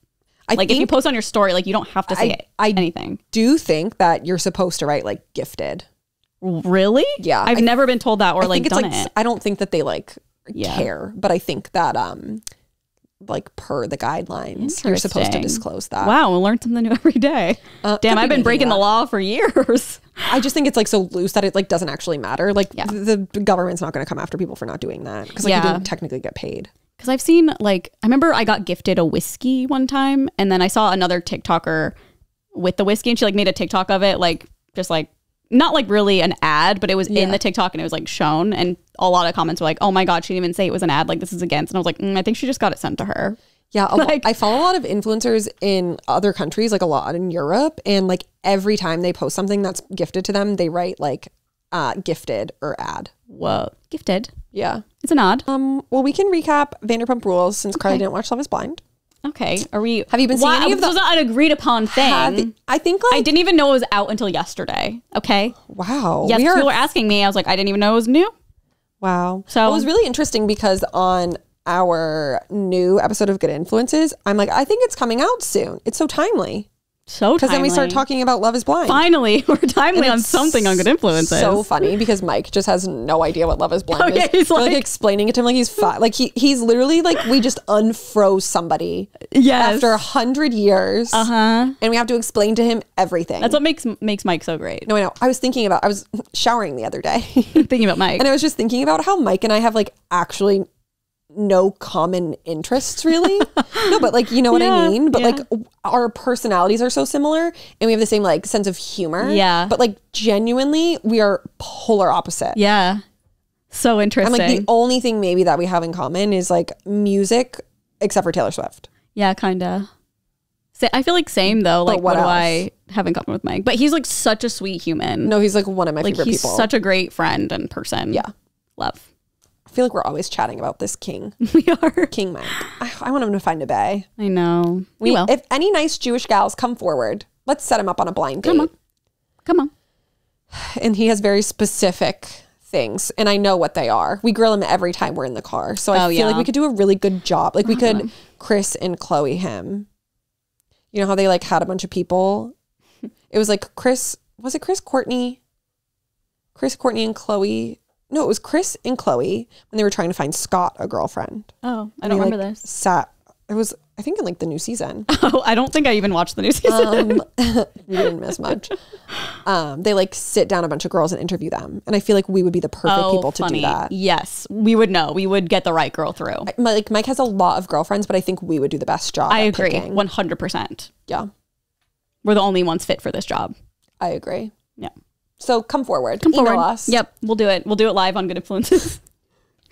I Like if you post on your story, like you don't have to say I- I- anything. do think that you're supposed to write like gifted. Really? Yeah, I've I- never been told that or I like done like it. I don't think that they like Yeah. care, but I think that um like per the guidelines, you're supposed to disclose that. Wow, we learn something new every day. Uh, Damn, I've been breaking the law for years. I just think it's like so loose that it like doesn't actually matter. Like Yeah. the government's not going to come after people for not doing that because like you Yeah. didn't technically get paid. Because I've seen like I remember I got gifted a whiskey one time, and then I saw another TikToker with the whiskey, and she like made a TikTok of it, like just like not like really an ad, but it was in the TikTok and it was like shown, and a lot of comments were like, "Oh my god, she didn't even say it was an ad. Like this is against." And I was like, mm, "I think she just got it sent to her." Yeah, Like- I follow a lot of influencers in other countries, like a lot in Europe, and like every time they post something that's gifted to them, they write like uh, gifted or ad. Whoa, gifted. Yeah. It's an odd. Um. Well, we can recap Vanderpump Rules since Carly Okay. didn't watch Love Is Blind. Okay, are we? Have you been seeing Why- any of This was not an agreed upon thing. Have- I think like I didn't even know it was out until yesterday. Okay. wow. Yes, we are people were asking me. I was like, I didn't even know it was new. Wow. So- it was really interesting because on our new episode of Good Influences, I'm like, I think it's coming out soon. It's so timely. So Because then we start talking about Love is Blind. Finally, we're timely on something on good influences. So funny because Mike just has no idea what Love is Blind Oh, is. yeah, he's We're, like- explaining it to him like he's five. Like he he's literally like we just unfroze somebody yes. after a hundred years, uh huh. and we have to explain to him everything. That's what makes makes Mike so great. no, I know. I was thinking about. I was showering the other day, Thinking about Mike. and I was just thinking about how Mike and I have like actually no common interests really. no, but like you know what Yeah, I mean. But yeah. like our personalities are so similar, and we have the same like sense of humor. Yeah. But like genuinely, we are polar opposite. yeah. So interesting And like the only thing maybe that we have in common is like music, except for Taylor Swift. yeah, kind of. I feel like same though. Like, what what, do? I have in common with Mike? But he's like such a sweet human. No, he's like one of my like favorite he's people. such a great friend and person. Yeah. love. I feel like we're always chatting about this king, We are. King Mike. I, I want him to find a bay. I know. We, We, will. if any nice Jewish gals come forward, let's set him up on a blind date. Come on. Come on. And he has very specific things, and I know what they are. We grill him every time we're in the car, so I Oh, feel like we could do a really good job. Like we could Chris and Khloé him. You know how they like had a bunch of people. It was like Chris. Was it Chris Kourtney? Chris Kourtney and Khloé. No, it was Chris and Khloé when they were trying to find Scott a girlfriend. Oh, I don't they, remember like, this. Sat. It was I think in like the new season. Oh, I don't think I even watched the new season. Um, you didn't miss much. Um, they like sit down a bunch of girls and interview them, and I feel like we would be the perfect people to do that. Yes, we would know. We would get the right girl through. I- Like Mike has a lot of girlfriends, but I think we would do the best job. I agree, one hundred percent. Yeah, We're the only ones fit for this job. I agree. Yeah, So come forward. come forward. us. Yep, we'll do it. We'll do it live on Good Influences.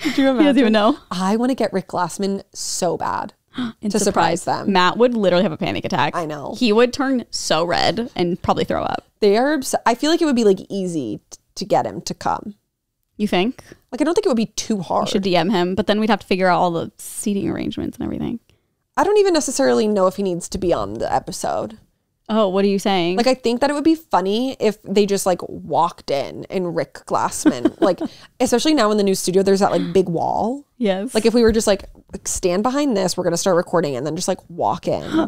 Do you he doesn't even know. I want to get Rick Glassman so bad to surprise them. Matt would literally have a panic attack. I know. He would turn so red and probably throw up. They are. Obs- I feel like it would be like easy to get him to come. You think? Like I don't think it would be too hard. Should DM him, but then we'd have to figure out all the seating arrangements and everything. I don't even necessarily know if he needs to be on the episode. Oh, what are you saying? Like I think that it would be funny if they just like walked in and Rick Glassman, like especially now in the new studio, there's that like big wall. yes. Like if we were just like stand behind this, we're gonna start recording and then just like walk in. you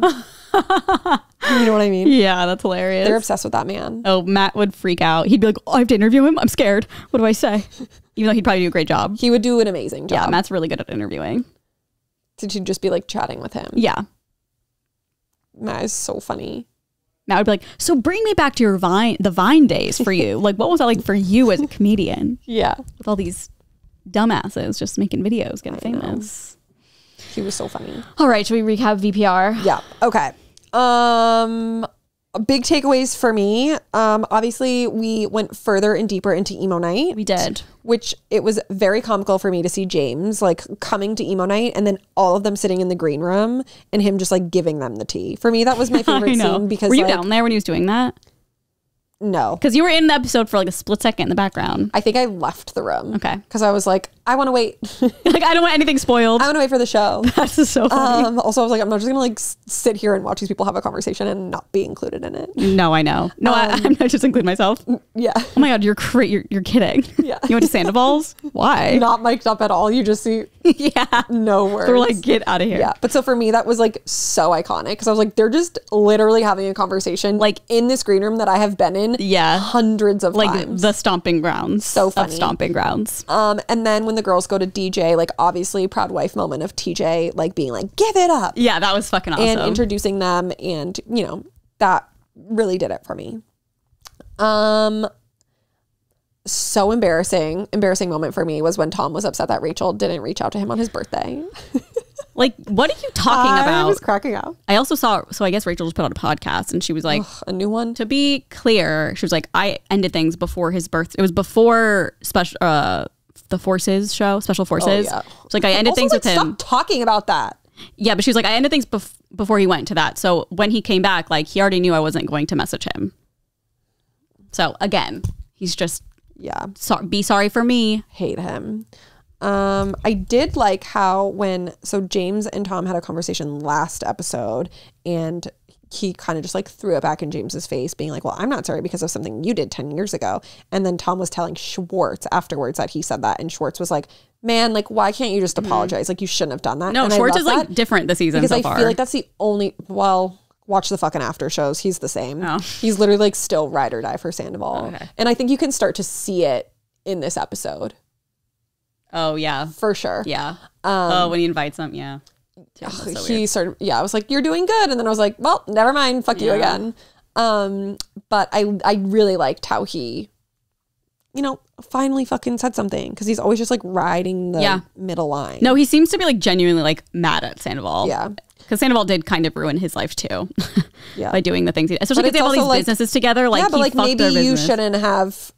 know what I mean? yeah, that's hilarious. They're obsessed with that man. Oh, Matt would freak out. He'd be like, oh, I have to interview him. I'm scared. What do I say? Even though he'd probably do a great job. He would do an amazing job. Yeah. Matt's really good at interviewing. to, to just be like chatting with him. Yeah. Matt is so funny. Matt would be like, so bring me back to your Vine, the Vine days for you. like, what was that like for you as a comedian Yeah. with all these dumbasses just making videos, getting famous? He was so funny. All right, should we recap VPR? Yeah. Okay. Um big takeaways for me. Um obviously we went further and deeper into emo nite. We did. which it was very comical for me to see James like coming to emo nite and then all of them sitting in the green room and him just like giving them the tea. For me, that was my favorite scene because were you like, down there when he was doing that? no, Because you were in the episode for like a split second in the background. I think I left the room. Okay. because I was like, I want to wait. like, I don't want anything spoiled. I want to wait for the show. That's so funny. Um, also, I was like, I'm not just gonna like sit here and watch these people have a conversation and not be included in it. no, I know. No, I, I'm not just include myself. Yeah. Oh my god, you're cra- you're, you're kidding. Yeah. You went to Sandoval's? Why? not mic'd up at all. You just see yeah. no words. We're like, get out of here. Yeah, but so for me, that was like so iconic because I was like, they're just literally having a conversation, like in this green room that I have been in, Yeah. hundreds of Like times. the stomping grounds. So funny. stomping grounds. um, and then when the girls go to DJ, like obviously proud wife moment of TJ, like being like, give it up Yeah, that was fucking awesome. and introducing them, and you know that really did it for me. Um. So embarrassing, embarrassing moment for me was when Tom was upset that Rachel didn't reach out to him on his birthday. like, what are you talking I about? was cracking up. I also saw, so I guess Rachel just put out a podcast and she was like, A new one. to be clear, she was like, I ended things before his birth. It was before special, uh, the Forces show, Special Forces. Oh, yeah. It's like I ended Also, things like, with him. Stop talking about that. Yeah, but she was like, I ended things bef- before he went to that. So when he came back, like he already knew I wasn't going to message him. So again, he's just Yeah, so- be sorry for me. hate him. Um, I did like how when so James and Tom had a conversation last episode, and he kind of just like threw it back in James's face, being like, "Well, I'm not sorry because of something you did ten years ago." And then Tom was telling Schwartz afterwards that he said that, and Schwartz was like, "Man, like, why can't you just mm-hmm. apologize? Like, you shouldn't have done that." No, And I Schwartz is like different this season because so I far. feel like that's the only well. watch the fucking after shows. He's the same. Oh. He's literally like still ride or die for Sandoval. Okay. And I think you can start to see it in this episode Oh yeah, for sure. yeah. Um, oh, when he invites them, yeah. That's so he started yeah i was like you're doing good and then i was like well never mind fuck you again um but i i really liked how he you know finally fucking said something because he's always just like riding the Yeah. middle line No, he seems to be like genuinely like mad at Sandoval. Yeah. Because Sandoval did kind of ruin his life too Yeah. by doing the things he especially But because they have all these like- businesses together. Like, yeah but he like maybe you shouldn't have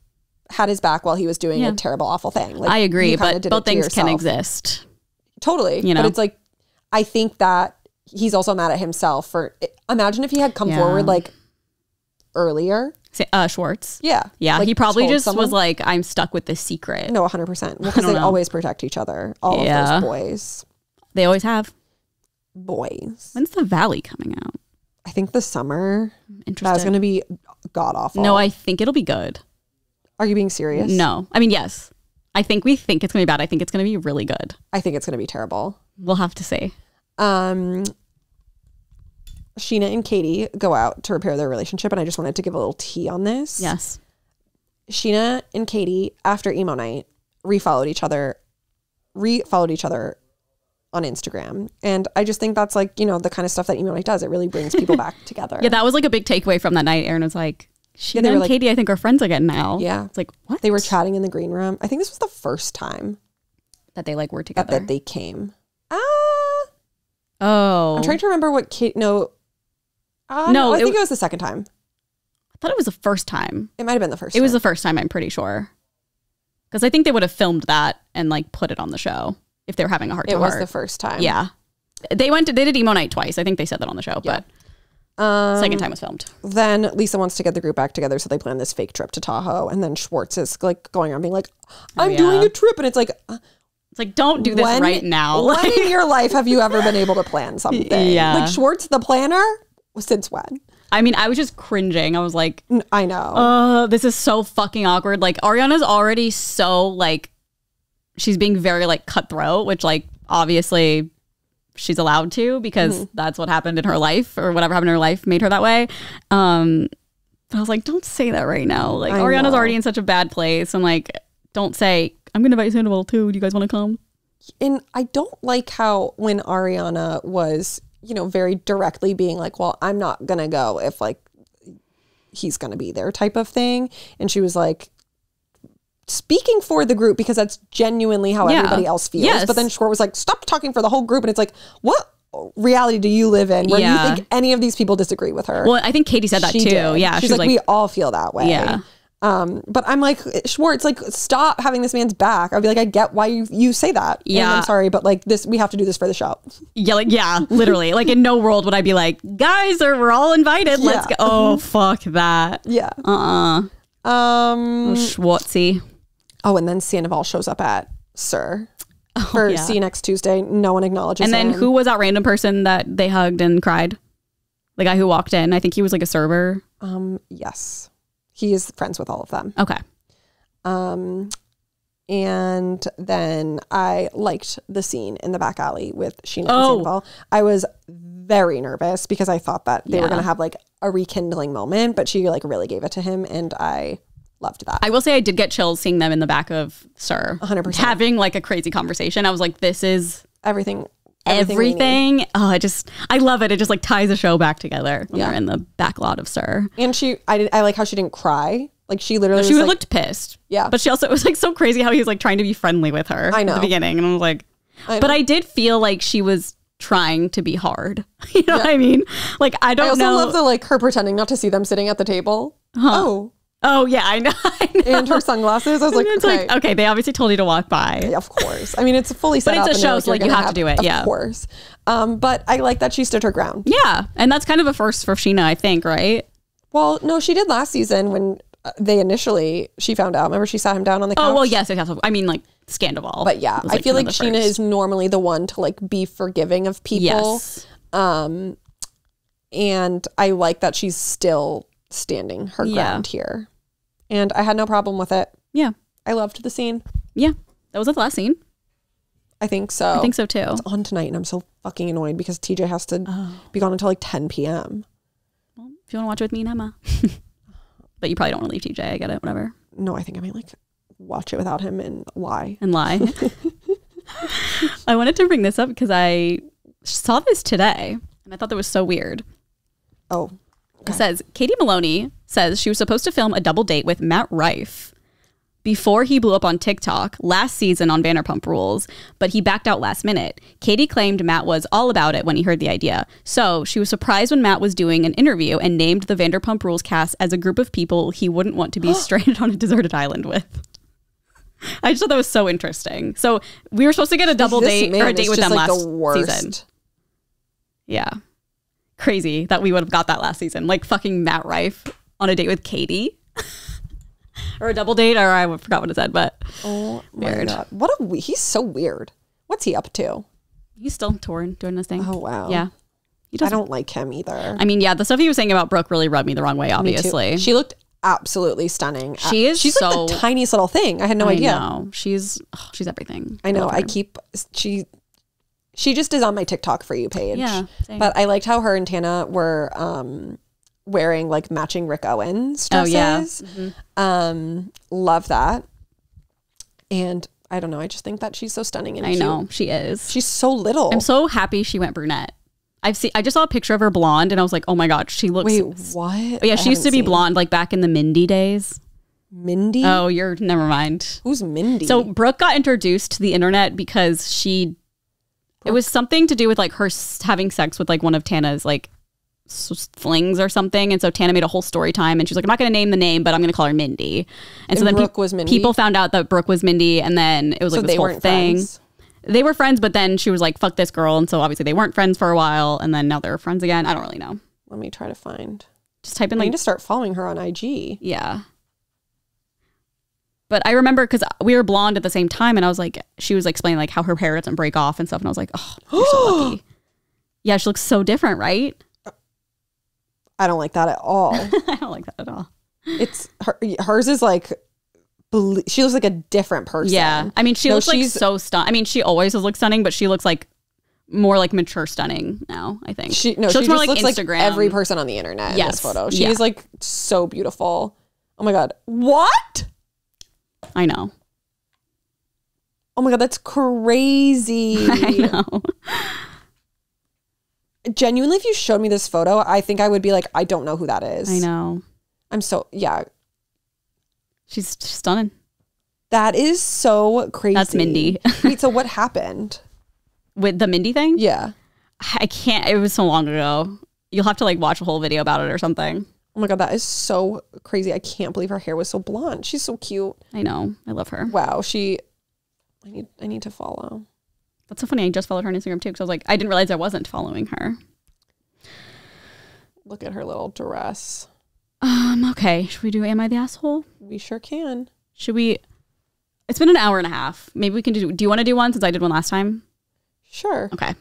had his back while he was doing Yeah. a terrible awful thing like I agree, but both things can exist. totally You know? but it's like i think that he's also mad at himself for imagine if he had come Yeah. forward like earlier Uh, Schwartz. yeah Yeah, like, he probably just someone. was like, "I'm stuck with this secret." No, 100%. Well, because they know. always protect each other. All Yeah. of those boys. They always have. Boys. When's the Valley coming out? I think the summer Interesting. that's going to be god awful. no, I think it'll be good. Are you being serious? No, I mean yes. I think we think it's gonna be bad. I think it's gonna be really good. I think it's going to be terrible. We'll have to see. Um, Scheana and Katie go out to repair their relationship, and I just wanted to give a little tea on this. Yes. Scheana and Katie, after emo nite, refollowed each other, refollowed each other on Instagram. And I just think that's like, you know, the kind of stuff that emo nite does. It really brings people back together. Yeah, that was like a big takeaway from that night. Aaron was like, "She they and like- Katie, I think, are friends again now." Yeah. It's like what They were chatting in the green room. I think this was the first time that they like were that, together. that they came. Ah, oh, I'm trying to remember what Kate. No, uh, No, no, I it think it was the second time. I thought it was the first time. It might have been the first. It was the first time. I'm pretty sure because I think they would have filmed that and like put it on the show if they were having a heart It was the first time. Yeah, they went. To, they did emo nite twice. I think they said that on the show, but Um, second time was filmed. Then Lisa wants to get the group back together, so they plan this fake trip to Tahoe. And then Schwartz is like going around being like, "I'm yeah. doing a trip," and it's like, uh, It's like don't do this when- right now. When in your life have you ever been able to plan something? Yeah. like Schwartz, the planner. Since when? I mean, I was just cringing. I was like, I know. uh, this is so fucking awkward. Like Ariana's already so like she's being very like cutthroat, which like obviously she's allowed to because Mm-hmm. that's what happened in her life or whatever happened in her life made her that way. Um I was like, don't say that right now. Like I Ariana's know. already in such a bad place and like don't say, I'm gonna invite Sandoval too. Do you guys want to come? and I don't like how when Ariana was, you know, very directly being like, "Well, I'm not gonna go if like he's gonna be there," type of thing, and she was like speaking for the group because that's genuinely how Yeah. everybody else feels. Yes. But then Schwartz was like, "Stop talking for the whole group," and it's like, what reality do you live in where Yeah. you think any of these people disagree with her? Well, I think Katie said that She too. did. Yeah. she's she was like, we all feel that way. Yeah. Um, but I'm like Schwartz, like stop having this man's back. I'd be like, I get why you you say that. And Yeah. I'm sorry, but like this, we have to do this for the show. Yeah, like yeah, literally. like in no world would I be like, guys, are we're all invited. Let's go. Oh fuck that. Yeah. Uh uh Um. Schwartzy. Oh, and then Sandoval shows up at SUR for Oh, yeah. see you next Tuesday. No one acknowledges. And then him. who was that random person that they hugged and cried? The guy who walked in. I think he was like a server. Um. Yes, he is friends with all of them. Okay. Um. And then I liked the scene in the back alley with Scheana Oh. and Sandoval. I was very nervous because I thought that they were going to have like a rekindling moment, but she like really gave it to him, and I loved that. I will say I did get chills seeing them in the back of SUR. 100%. Having like a crazy conversation. I was like, this is everything, everything. need. Oh, I just I love it. It just like ties the show back together when Yeah. in the back lot of SUR. And she, I did, I like how she didn't cry. Like she literally, She was like, looked pissed. Yeah. But she also it was like so crazy how he was like trying to be friendly with her I at know. the beginning. And I was like I But. I did feel like she was trying to be hard. You know what I mean? Like I don't know. I also know. love the like her pretending not to see them sitting at the table. Oh, oh yeah, I know. I know. and her sunglasses. I was like, okay. like okay, they obviously told you to walk by. Yeah, of course. I mean, it's fully set but it's a show, they're so, like, you're have to do it, Of yeah. course. Um, but I like that she stood her ground. Yeah, and that's kind of a first for Scheana, I think, right? Well, no, she did last season when uh, they initially she found out. Remember, she sat him down on the couch. Oh well, yes. I mean, like Scandoval. But yeah, was, I feel like Scheana first. is normally the one to like be forgiving of people. Yes. Um, and I like that she's still standing her Yeah. ground here. And I had no problem with it. Yeah, I loved the scene. yeah. That was the last scene. I think so. I think so too. It's on tonight, and I'm so fucking annoyed because TJ has to Oh. be gone until like 10 p.m. Well, If you want to watch it with me and Emma. but you probably don't want to leave TJ. I get it. Whatever. No, I think I might like watch it without him and lie. And lie. I wanted to bring this up because I saw this today and I thought that was so weird. Oh, Says Katie Maloney says she was supposed to film a double date with Matt Rife before he blew up on TikTok last season on Vanderpump Rules, but he backed out last minute. Katie claimed Matt was all about it when he heard the idea. So she was surprised when Matt was doing an interview and named the Vanderpump Rules cast as a group of people he wouldn't want to be stranded on a deserted island with. I just thought that was so interesting. So we were supposed to get a double this date or a date with them like, last the season. Yeah. Crazy that we would have got that last season. Like fucking Matt Rife on a date with Katie. or a double date, or I forgot what it said, but Oh my Weird. god, what a we- he's so weird. What's he up to? he's still touring, doing this thing. Oh wow. Yeah. He I don't like him either. I mean, yeah, the stuff he was saying about Brooke really rubbed me the wrong way, obviously. she looked absolutely stunning. Uh, she is She's like so- the tiniest little thing. I had no I idea. know. She's oh, she's everything. I know. love I keep she she just is on my TikTok for you page. Yeah. same. But I liked how her and Tana were um wearing like matching Rick Owens dresses. Oh, yeah. Um love that. And I don't know, I just think that she's so stunning and I cute. know. She is. She's so little. I'm so happy she went brunette. I've seen I just saw a picture of her blonde and I was like, oh my god, she looks Wait, what? Oh, yeah, I she used to be seen. blonde like back in the Mindy days. Mindy? Oh, you're never mind. Who's Mindy? So Brooke got introduced to the internet because she it was something to do with like her having sex with like one of Tana's like flings or something and so Tana made a whole story time and she's like I'm not going to name the name but I'm going to call her Mindy. And, so then Brooke peop- was Mindy? people found out that Brooke was Mindy and then it was so like this they whole thing. friends. They were friends but then she was like fuck this girl and so obviously they weren't friends for a while and then now they're friends again. I don't really know. Let me try to find. Just type in I like need to start following her on IG. Yeah. But I remember because we were blonde at the same time, and I was like, she was explaining like how her hair doesn't break off and stuff, and I was like, oh, you're so lucky. Yeah, she looks so different, right? I don't like that at all. I don't like that at all. it's her, hers is like she looks like a different person. Yeah, I mean, she No, looks like so stunning. I mean, she always has looked stunning, but she looks like more like mature stunning now. I think She no, she, looks just looks like every person on the internet in Yes. this photo. Yeah. She's like so beautiful. Oh my god. What? I know. Oh my god, that's crazy. I know. Genuinely, if you showed me this photo, I think I would be like, I don't know who that is. I know. I'm so yeah. She's stunning. That is so crazy. That's Mindy. Wait, so what happened? With the Mindy thing, Yeah. I can't. It was so long ago. You'll have to like watch a whole video about it or something. Oh my god, that is so crazy. I can't believe her hair was so blonde. She's so cute. I know. I love her. Wow, she I need I need to follow. That's so funny. I just followed her on Instagram too because I was like, I didn't realize I wasn't following her. Look at her little dress. Um. Okay. Should we do Am I the asshole? We sure can. Should we? It's been an hour and a half. Maybe we can do. Do you want to do one since I did one last time? Sure. Okay.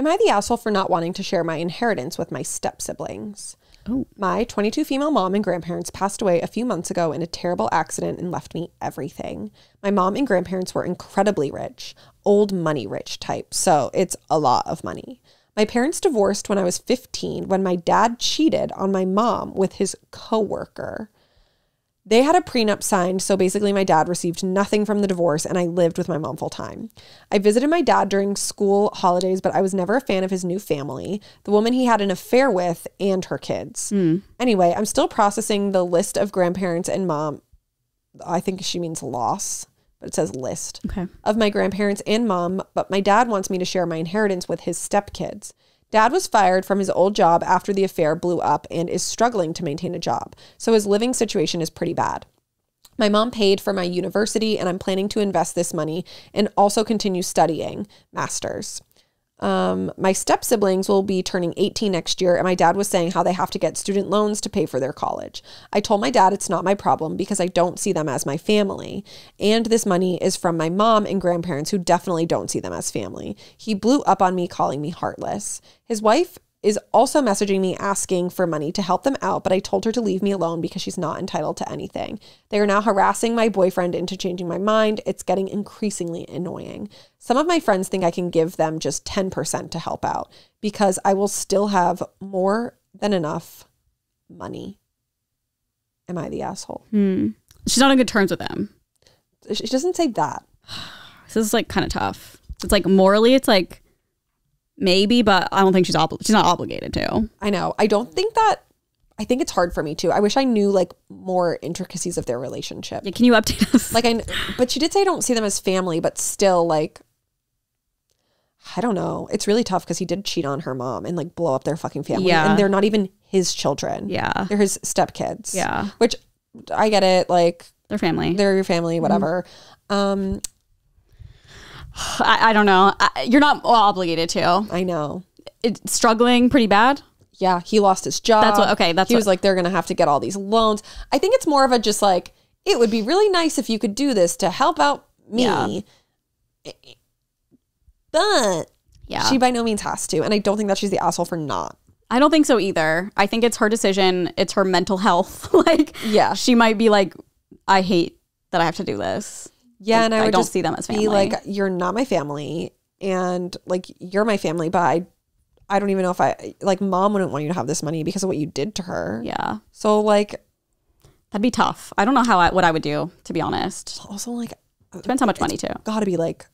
Am I the asshole for not wanting to share my inheritance with my step siblings? Oh. My 22 female mom and grandparents passed away a few months ago in a terrible accident and left me everything. My mom and grandparents were incredibly rich, old money rich type, so it's a lot of money. My parents divorced when I was 15 when my dad cheated on my mom with his coworker. They had a prenup signed, so basically my dad received nothing from the divorce and I lived with my mom full time. I visited my dad during school holidays, but I was never a fan of his new family, the woman he had an affair with, and her kids. Hmm. Anyway, I'm still processing the list of grandparents and mom. I think she means loss, but it says list Okay. of my grandparents and mom, but my dad wants me to share my inheritance with his stepkids. Dad was fired from his old job after the affair blew up and is struggling to maintain a job, so his living situation is pretty bad. My mom paid for my university, and I'm planning to invest this money and also continue studying masters. Um, my step siblings will be turning 18 next year, and my dad was saying how they have to get student loans to pay for their college. I told my dad it's not my problem because I don't see them as my family, and this money is from my mom and grandparents who definitely don't see them as family. He blew up on me, calling me heartless. His wife is also messaging me asking for money to help them out, but I told her to leave me alone because she's not entitled to anything. They are now harassing my boyfriend into changing my mind. It's getting increasingly annoying. Some of my friends think I can give them just 10% to help out because I will still have more than enough money. Am I the asshole? Hmm. She's not on good terms with them. She doesn't say that. This is like kind of tough. It's like morally, it's like maybe, but I don't think she's obli- she's not obligated to. I know. I don't think that. I think it's hard for me too. I wish I knew like more intricacies of their relationship. Yeah, can you update us? Like I, but she did say I don't see them as family, but still like. I don't know. It's really tough because he did cheat on her mom and like blow up their fucking family, Yeah. and they're not even his children. yeah, they're his stepkids. Yeah. which I get it. Like their family. they're your family, whatever. Um, I, I don't know. I, you're not obligated to. I know. It's struggling pretty bad. Yeah, he lost his job. That's what- okay, that's he what- was like, they're gonna have to get all these loans. I think it's more of a just like, it would be really nice if you could do this to help out me. Yeah. But Yeah. she by no means has to, and I don't think that she's the asshole for not. I don't think so either. I think it's her decision. It's her mental health. like, Yeah. she might be like, I hate that I have to do this. Yeah, and I, I would don't just see them as be family. like, you're not my family, and like you're my family, but I, I don't even know if I like mom wouldn't want you to have this money because of what you did to her. Yeah, So like, that'd be tough. I don't know how I, what I would do to be honest. also like, uh, Depends how much money too. got to be like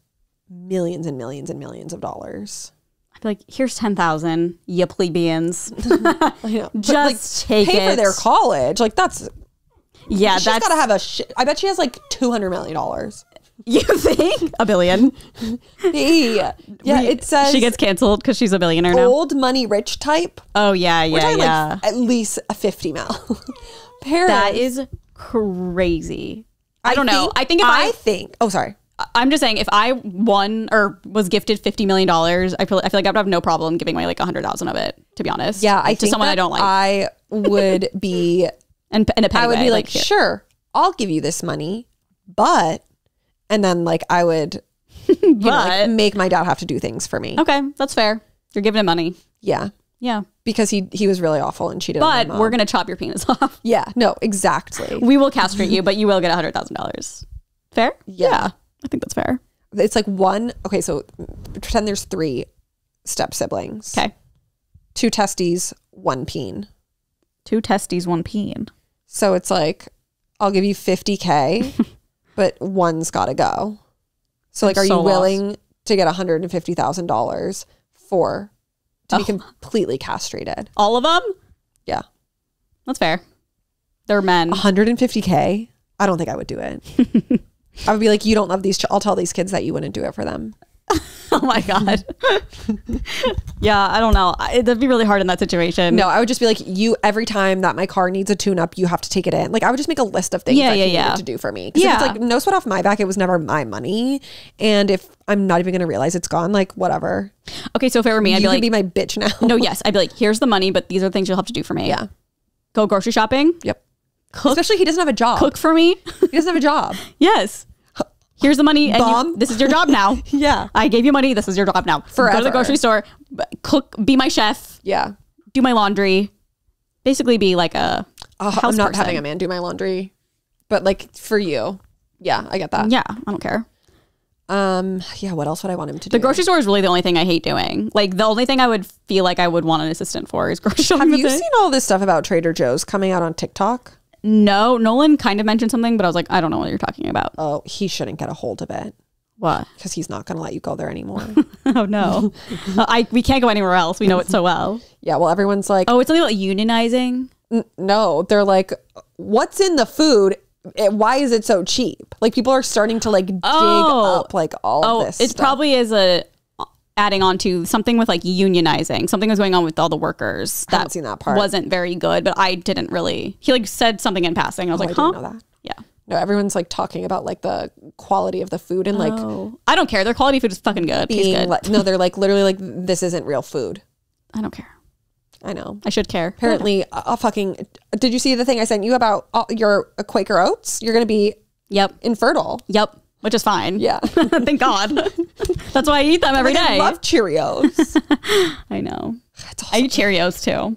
millions and millions and millions of dollars. I'd be like, here's ten thousand, you plebeians. I know. But, Just take pay for their college. Like that's yeah, she's that's got to have a. Sh- I bet she has like two hundred million dollars. you think a billion. yeah, yeah. It says she gets canceled because she's a billionaire now. old money rich type. Oh yeah, yeah, yeah. like at least a fifty mil. Parents. that is crazy. I don't know. I think if I, I think. Oh, sorry. I'm just saying, if I won or was gifted fifty million dollars, I feel I feel like I'd have no problem giving away like a hundred thousand of it. To be honest, Yeah, I to think someone I don't like, I would be. And in a I would way, be like, here. sure, I'll give you this money, but, and then like I would, you know, like, But- make my dad have to do things for me. okay, that's fair. You're giving him money, Yeah, yeah, because he he was really awful and cheated. but we're gonna chop your penis off. Yeah, no, exactly. We will castrate you, but you will get a hundred thousand dollars. Fair? Yeah. I think that's fair. It's like one. Okay, so pretend there's three step siblings. Okay, two testes, one peen. Two testes, one peen. So it's like I'll give you 50k, but one's got to go. So like, I'm are so you lost. willing to get 150 thousand dollars for to be Oh. completely castrated? All of them? Yeah, That's fair. They're men. 150k. I don't think I would do it. I would be like, you don't love these. I'll tell these kids that you wouldn't do it for them. Oh my god. yeah, I don't know. I- That'd be really hard in that situation. No, I would just be like, you. Every time that my car needs a tune-up, you have to take it in. Like, I would just make a list of things Yeah, that yeah, yeah. to do for me. Yeah. it's like no sweat off my back. It was never my money, and if I'm not even gonna realize it's gone, like whatever. Okay, so if it were me, I'd you be like, be my bitch now. no, yes. I'd be like, here's the money, but these are things you'll have to do for me. Yeah. Go grocery shopping. Yep. Cook, Especially he doesn't have a job. cook for me. He doesn't have a job. yes. Here's the money. And you- this is your job now. Yeah. I gave you money. This is your job now. Go to the grocery store, cook, be my chef, Yeah. do my laundry. Basically, be like a Uh, I'm not person. having a man do my laundry, but like for you, yeah, I get that. Yeah, I don't care. Um, yeah. What else would I want him to do? The grocery store is really the only thing I hate doing. Like the only thing I would feel like I would want an assistant for is grocery shopping. Have you seen all this stuff about Trader Joe's coming out on TikTok? No, Nolan kind of mentioned something, but I was like, I don't know what you're talking about. Oh, he shouldn't get a hold of it What? because he's not going to let you go there anymore. Oh no, Uh, I we can't go anywhere else. We know it so well. yeah. Well, everyone's like, Oh, it's something about unionizing. N- no, they're like, what's in the food? It- why is it so cheap? Like people are starting to like dig Oh. up like all Oh, of this. it probably is a adding on to something with like unionizing. Something was going on with all the workers that, haven't seen that part. wasn't very good, but I didn't really. He like said something in passing. I was Oh, I like, didn't huh? know that. Yeah. No, everyone's like talking about like the quality of the food and like oh, I don't care. Their quality food is fucking good. Being good. no, they're like literally like this isn't real food. I don't care. I know. I should care. Apparently, a fucking. Did you see the thing I sent you about all, your Quaker oats? You're gonna be Yep. infertile. Yep. Which is fine. Yeah. Thank God. That's why I eat them every Like, day. I love Cheerios. I know. It's I eat Cheerios too.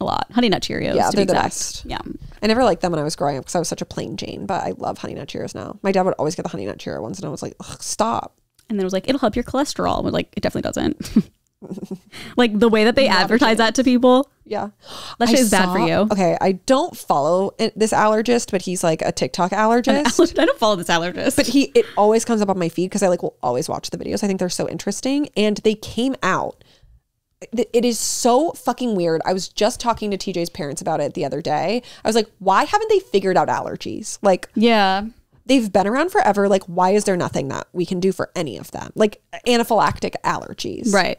A lot. Honey Nut Cheerios. Yeah, they're the exact. best. Yeah. I never liked them when I was growing up because I was such a plain Jane, but I love Honey Nut Cheerios now. My dad would always get the Honey Nut Cheerio ones, and I was like, Ugh, stop. And then it was like, it'll help your cholesterol. But like, it definitely doesn't. like the way that they advertise that to people. Yeah. That shit is bad for you. Okay, I don't follow it- this allergist, but he's like a TikTok allergist. I don't follow this allergist. but he it always comes up on my feed because I like will always watch the videos. I think they're so interesting, and they came out. It it is so fucking weird. I was just talking to TJ's parents about it the other day. I was like, why haven't they figured out allergies? Like yeah. they've been around forever. Like, why is there nothing that we can do for any of them? Like anaphylactic allergies. Right.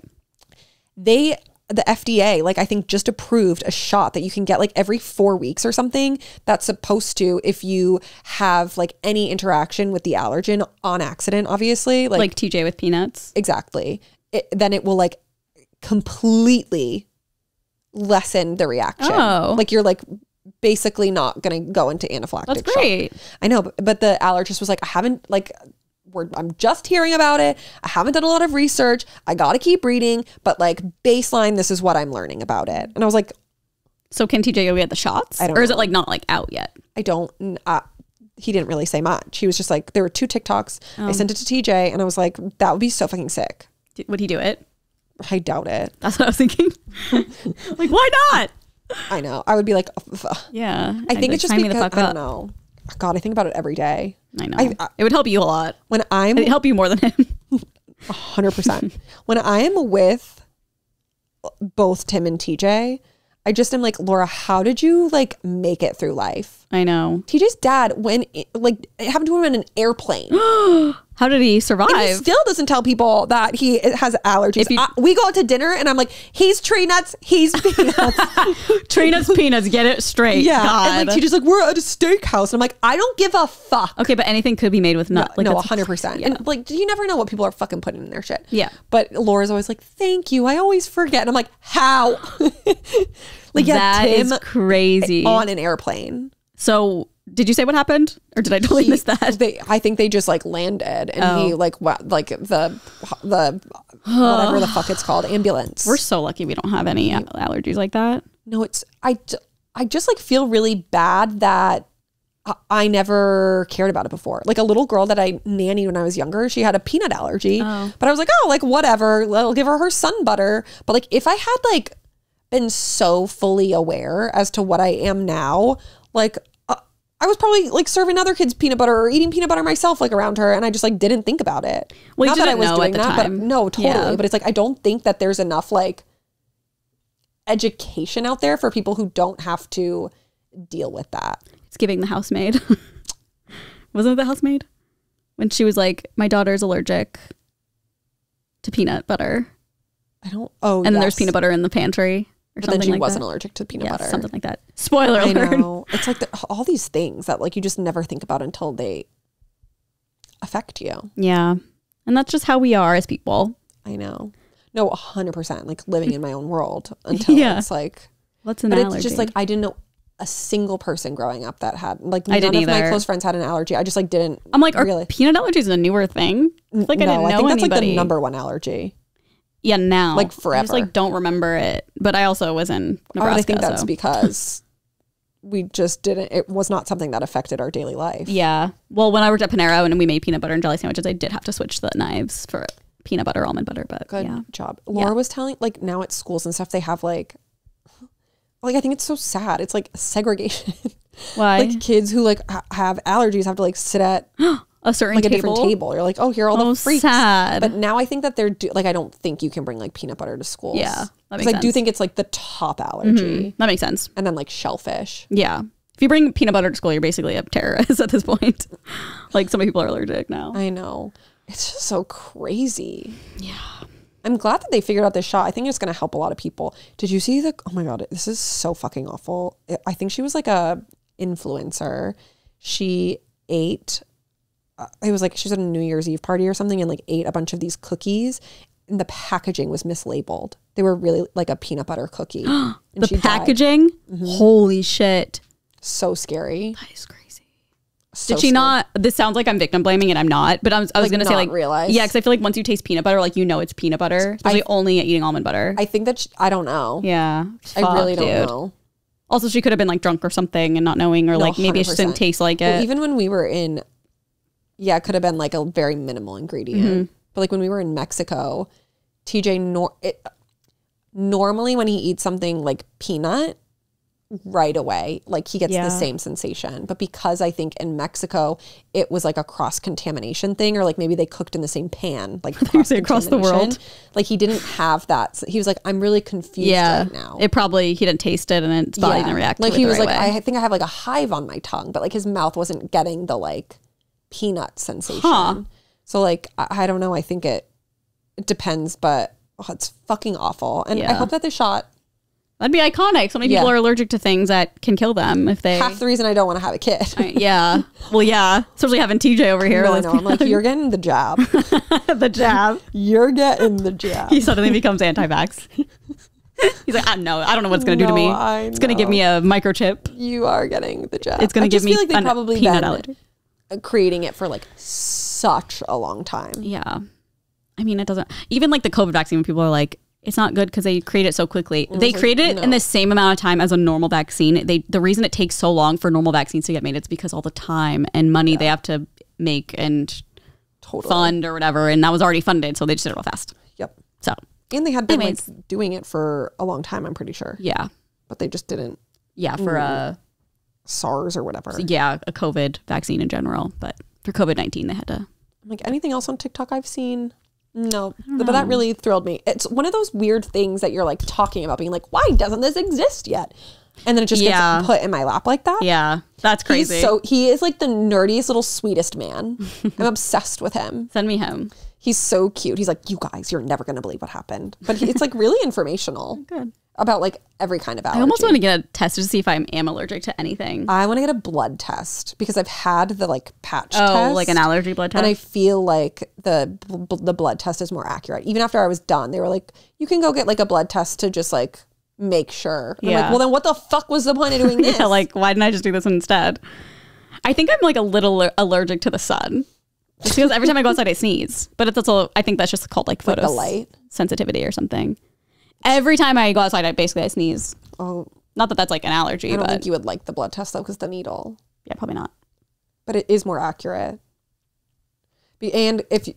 They the FDA, like I think just approved a shot that you can get like every four weeks or something that's supposed to, if you have like any interaction with the allergen on accident, obviously. Like, Like TJ with peanuts. exactly. It, then it will like completely lessen the reaction. Oh. Like you're like basically not gonna go into anaphylactic That's shock. great. I know, but, but the allergist was like, I haven't like we're, I'm just hearing about it. I haven't done a lot of research. I got to keep reading, but like baseline, this is what I'm learning about it. And I was like, So can TJ go get the shots? Or is know. it like not like out yet? I don't. Uh, he didn't really say much. He was just like, there were two TikToks. Oh. I sent it to TJ, and I was like, that would be so fucking sick. Would he do it? I doubt it. That's what I was thinking. like, why not? I know. I would be like. Yeah. I think it's just sign me the because I don't up. know. God, I think about it every day. I know. I- I- it would help you a lot. When I'm It'd help you more than him. hundred percent. When I am with both Tim and TJ, I just am like, Laura, how did you like make it through life? I know. TJ's dad, when like it happened to him in an airplane, How did he survive he survive? still doesn't tell people that he has allergies. If you- I- we go out to dinner and I'm like, he's tree nuts, he's peanuts. Tree nuts, peanuts. Get it straight. yeah, God. and like TJ's like, we're at a steakhouse, and I'm like, I don't give a fuck. okay, but anything could be made with nut. like no, hundred percent. And like, do you never know what people are fucking putting in their shit. Yeah. But Laura's always like, "Thank you." I always forget, and I'm like, "How?" like, yeah, That Tim is crazy. on an airplane. So, did you say what happened, or did I totally miss that? They, I think they just like landed, and he Oh. like what, like the the whatever the fuck it's called, ambulance. We're so lucky we don't have any allergies like that. no, it's i i just like feel really bad that. I- never cared about it before. Like a little girl that I nannied when I was younger, she had a peanut allergy. Oh. But I was like, oh, like whatever. I'll give her her sun butter. But like if I had like been so fully aware as to what I am now, like I was probably like serving other kids peanut butter or eating peanut butter myself, like around her, and I just like didn't think about it. Well, Not that I was know at doing the that, time. but no, totally. Yeah. But it's like I don't think that there's enough like education out there for people who don't have to deal with that. It's giving the housemaid. Wasn't it the housemaid? When she was like, My daughter's allergic to peanut butter. I don't. Oh, And then there's peanut butter in the pantry or But then she like wasn't that. allergic to peanut Yeah, butter. something like that. Spoiler I alert. know. It's like the, all these things that like you just never think about until they affect you. Yeah. And that's just how we are as people. I know. No, hundred percent. Like living in my own world until Yeah. it's like. What's an But allergy? it's just like I didn't know a single person growing up that had like I none didn't of my close friends had an allergy. I just like didn't. I'm like, are really. peanut allergies a newer thing? Like I didn't know I think that's anybody. like the number one allergy. Yeah, now like, I just forever. like don't remember it. But I also was in Nebraska. I think that's so. because we just didn't. It was not something that affected our daily life. yeah. Well, when I worked at Panera and we made peanut butter and jelly sandwiches, I did have to switch the knives for peanut butter, almond butter. But Good yeah, job. Laura was telling like now at schools and stuff they have like like I think it's so sad. It's like segregation. why like kids who like ha- have allergies have to like sit at a certain like a table? different table. You're like, oh, here are all Oh, the freaks. sad. But now I think that they're do- like I don't think you can bring like peanut butter to school. Yeah, that 'Cause makes I do think it's like the top allergy, mm-hmm. that makes sense. and then like shellfish. Yeah. If you bring peanut butter to school, you're basically a terrorist at this point. like so many people are allergic now. I know. It's just so crazy. yeah. I'm glad that they figured out this shot. I think it's going to help a lot of people. Did you see the? Oh my god, this is so fucking awful. I think she was like a influencer. She ate. Uh, It was like she was at a New Year's Eve party or something, and like ate a bunch of these cookies. And the packaging was mislabeled. They were really like a peanut butter cookie. and The she died. packaging, holy shit. so scary. That is crazy. So Did she scared. not? This sounds like I'm victim blaming, and I'm not. But I was, I was Like, gonna say not like realize? Yeah, because I feel like once you taste peanut butter, like you know it's peanut butter. Especially only eating almond butter. I think that she, I don't know. yeah, I really Fuck, don't dude. know. Also, she could have been like drunk or something and not knowing, or like maybe it just didn't taste like Well, it. even when we were in, yeah, it could have been like a very minimal ingredient. Mm-hmm. But like when we were in Mexico, TJ nor it, normally when he eats something like peanut, right away, like he gets Yeah. the same sensation. But because I think in Mexico it was like a cross contamination thing, or like maybe they cooked in the same pan, like say across the world. Like he didn't have that. So he was like, I'm really confused yeah, right now. it probably he didn't taste it and its body didn't react. Like he was right like, way. I think I have like a hive on my tongue, but like his mouth wasn't getting the like peanut sensation. Huh. So like I, I don't know. I think it it depends, but oh, it's fucking awful. And I hope that the shot That'd be iconic. So many people Yeah. are allergic to things that can kill them if they. half the reason I don't want to have a kid. yeah. Well, yeah. Especially having TJ over here. No, I know. I'm like, you're getting the jab. the jab. You're getting the jab. He suddenly becomes anti-vax. He's like, I don't know. I don't know what it's going to do to me. I It's going to give me a microchip. You are getting the jab. It's going I to give just me feel like they an- probably peanut allergy. Creating it for like such a long time. Yeah. I mean, it doesn't. Even like the COVID vaccine, when people are like, it's not good because they create it so quickly. They like, created it in the same amount of time as a normal vaccine. They the reason it takes so long for normal vaccines to get made, it's because all the time and money they have to make and Totally. fund or whatever, and that was already funded, so they just did it real fast. Yep. So And they had been Anyways. like doing it for a long time, I'm pretty sure. yeah, But they just didn't yeah, for a SARS or whatever. yeah a COVID vaccine in general, but for COVID nineteen they had to. Like anything else on TikTok I've seen? No. But that really thrilled me. It's one of those weird things that you're like talking about being like, why doesn't this exist yet? And then it just Yeah. gets put in my lap like that. Yeah, that's crazy. He's so he is like the nerdiest little sweetest man. I'm obsessed with him. Send me him. He's so cute. He's like, you guys, you're never gonna believe what happened. But he, it's like really informational Good. About like every kind of allergy. I almost want to get a test to see if I am allergic to anything. I want to get a blood test because I've had the like patch oh, test. like an allergy blood test. And I feel like the the blood test is more accurate. Even after I was done, they were like, "You can go get like a blood test to just like make sure." And I'm Yeah. like, well, then what the fuck was the point of doing this? yeah, like why didn't I just do this instead? I think I'm like a little allergic to the sun. Just because every time I go outside, I sneeze. But it's also, I think that's just called like Like photo the light? sensitivity or something. Every time I go outside, I basically I sneeze. oh, Not that that's like an allergy, I don't but think you would like the blood test though, because the needle. yeah, probably not. But it is more accurate. And if you,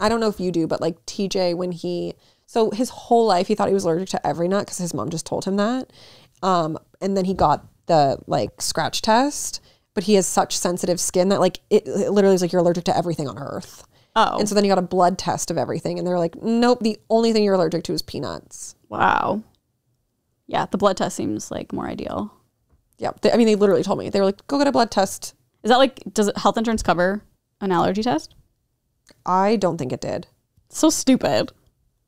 I don't know if you do, but like TJ, when he so his whole life he thought he was allergic to every nut because his mom just told him that. Um, and then he got the like scratch test, but he has such sensitive skin that like it, it literally is like you're allergic to everything on earth. Oh, And so then he got a blood test of everything, and they're like, nope, the only thing you're allergic to is peanuts. Wow. Yeah, the blood test seems like more ideal. Yeah, they, I mean, they literally told me they were like, go get a blood test. Is that like does health insurance cover an allergy test? I don't think it did. So stupid.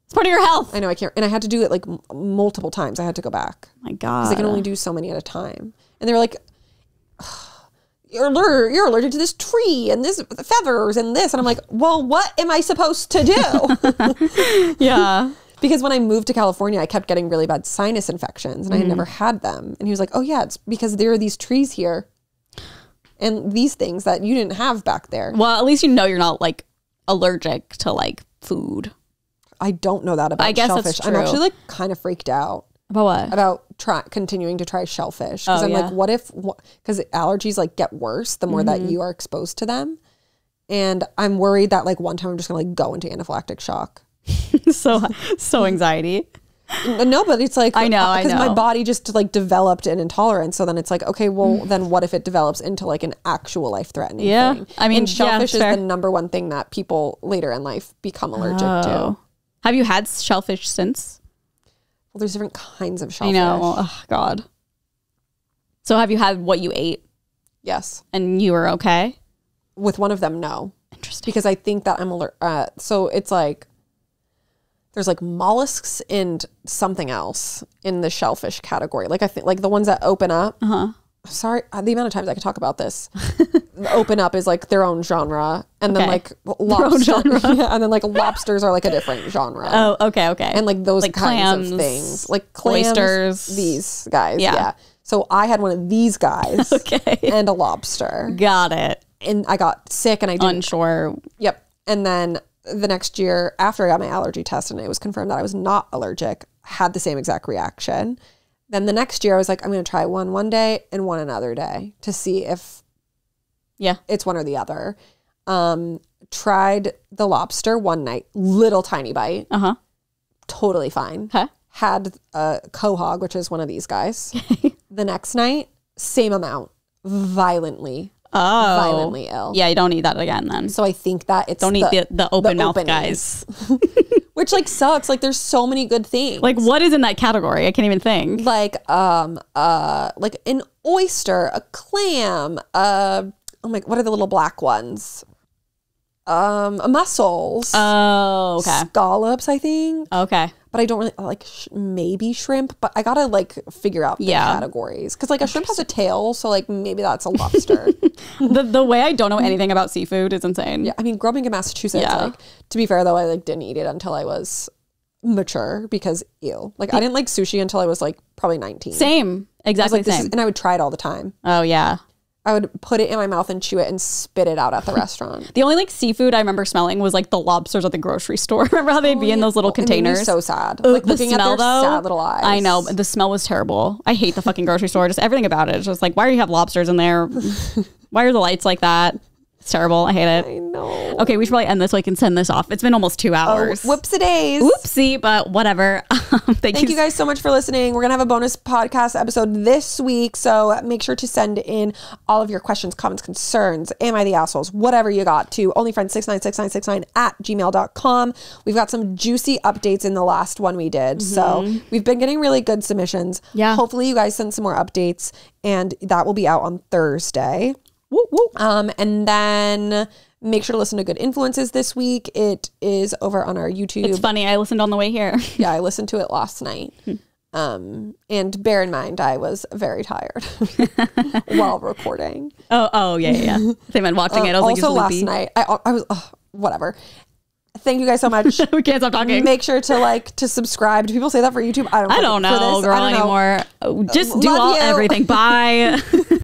It's part of your health. I know I can't, and I had to do it like m- multiple times. I had to go back. Oh my God, because they can only do so many at a time. And they were like, you're, you're allergic to this tree and this feathers and this. And I'm like, well, what am I supposed to do? yeah. Because when I moved to California, I kept getting really bad sinus infections and I had never had them. And he was like, oh, yeah, it's because there are these trees here and these things that you didn't have back there. Well, at least you know you're not like allergic to like food. I don't know that about I guess shellfish. I'm actually like kind of freaked out. About what? about try continuing to try shellfish because Oh, I'm yeah. like, what if because allergies like get worse the more Mm-hmm. that you are exposed to them, and I'm worried that like one time I'm just gonna like go into anaphylactic shock. so so anxiety. No, but it's like I know, I because my body just like developed an intolerance. So then it's like, okay, well, then what if it develops into like an actual life threatening? Yeah. thing? I mean, and shellfish it's is fair. the number one thing that people later in life become allergic to. Oh. Have you had shellfish since? Well, there's different kinds of shellfish. I know. Oh God. So have you had what you ate Yes, and you were okay? with one of them, no. Interesting. because I think that I'm allergic. Uh, so it's like there's like mollusks and something else in the shellfish category. Like I think like the ones that open up. Uh huh. Sorry, uh, the amount of times I could talk about this. Open up is like their own genre, and then Okay. like own lobster, genre. yeah, and then like lobsters are like a different genre. Oh, okay, okay. and like those like kinds clams, of things, like clams, oysters. These guys, Yeah. yeah. So I had one of these guys okay. and a lobster. Got it. and I got sick and I didn't Unsure. Yep. And then the next year, after I got my allergy test and it was confirmed that I was not allergic, had the same exact reaction. Then the next year, I was like, I'm going to try one one day and one another day to see if Yeah. it's one or the other. Um, tried the lobster one night, little tiny bite, Uh huh. totally fine. Okay. Had a quahog, which is one of these guys. the next night, same amount, violently, Oh. violently ill. Yeah, you don't need that again then. So I think that it's Don't eat the, the open mouth openings. guys. which like sucks. Like there's so many good things. Like what is in that category? I can't even think. like um uh like an oyster, a clam, uh oh my what are the little black ones? Um mussels, Oh, okay. scallops, I think. Okay. But I don't really like sh- maybe shrimp, but I gotta like figure out the Yeah. categories because like a shrimp has a tail, so like maybe that's a lobster. the the way I don't know anything about seafood is insane. yeah, I mean, growing up in Massachusetts, Yeah. like to be fair though, I like didn't eat it until I was mature because ew. Like I didn't like sushi until I was like probably nineteen. Same. I Exactly like, same. is, and I would try it all the time. oh yeah. I would put it in my mouth and chew it and spit it out at the restaurant. The only like seafood I remember smelling was like the lobsters at the grocery store. Remember how they'd be in oh, those little Oh, It made me containers? so sad. Ugh, like looking at their sad little eyes. I know, but the smell was terrible. I hate the fucking grocery store. Just everything about it. It's just like, why do you have lobsters in there? why are the lights like that? It's terrible. I hate it. I know. Okay, we should probably end this so I can send this off. It's been almost two hours. whoops a days. Whoopsie, but whatever. Um, thank, Thank you guys so much for listening. We're gonna have a bonus podcast episode this week, so make sure to send in all of your questions, comments, concerns. Am I the assholes? Whatever you got to onlyfriends696969 at gmail.com. We've got some juicy updates in the last one we did. So we've been getting really good submissions. Yeah. Hopefully you guys send some more updates and that will be out on Thursday. Woo, woo. Um, and then make sure to listen to Good Influences this week. It is over on our YouTube. It's funny. I listened on the way here. yeah, I listened to it last night. Um, and bear in mind, I was very tired while recording. Oh, oh yeah, yeah. yeah. They meant watching it. I was also, like, last night, I, I was, ugh, whatever. Thank you guys so much. we can't stop talking. Make sure to like, to subscribe. Do people say that for YouTube? I don't I don't know, girl, I don't know. anymore. Oh, Just do love all you. everything. Bye.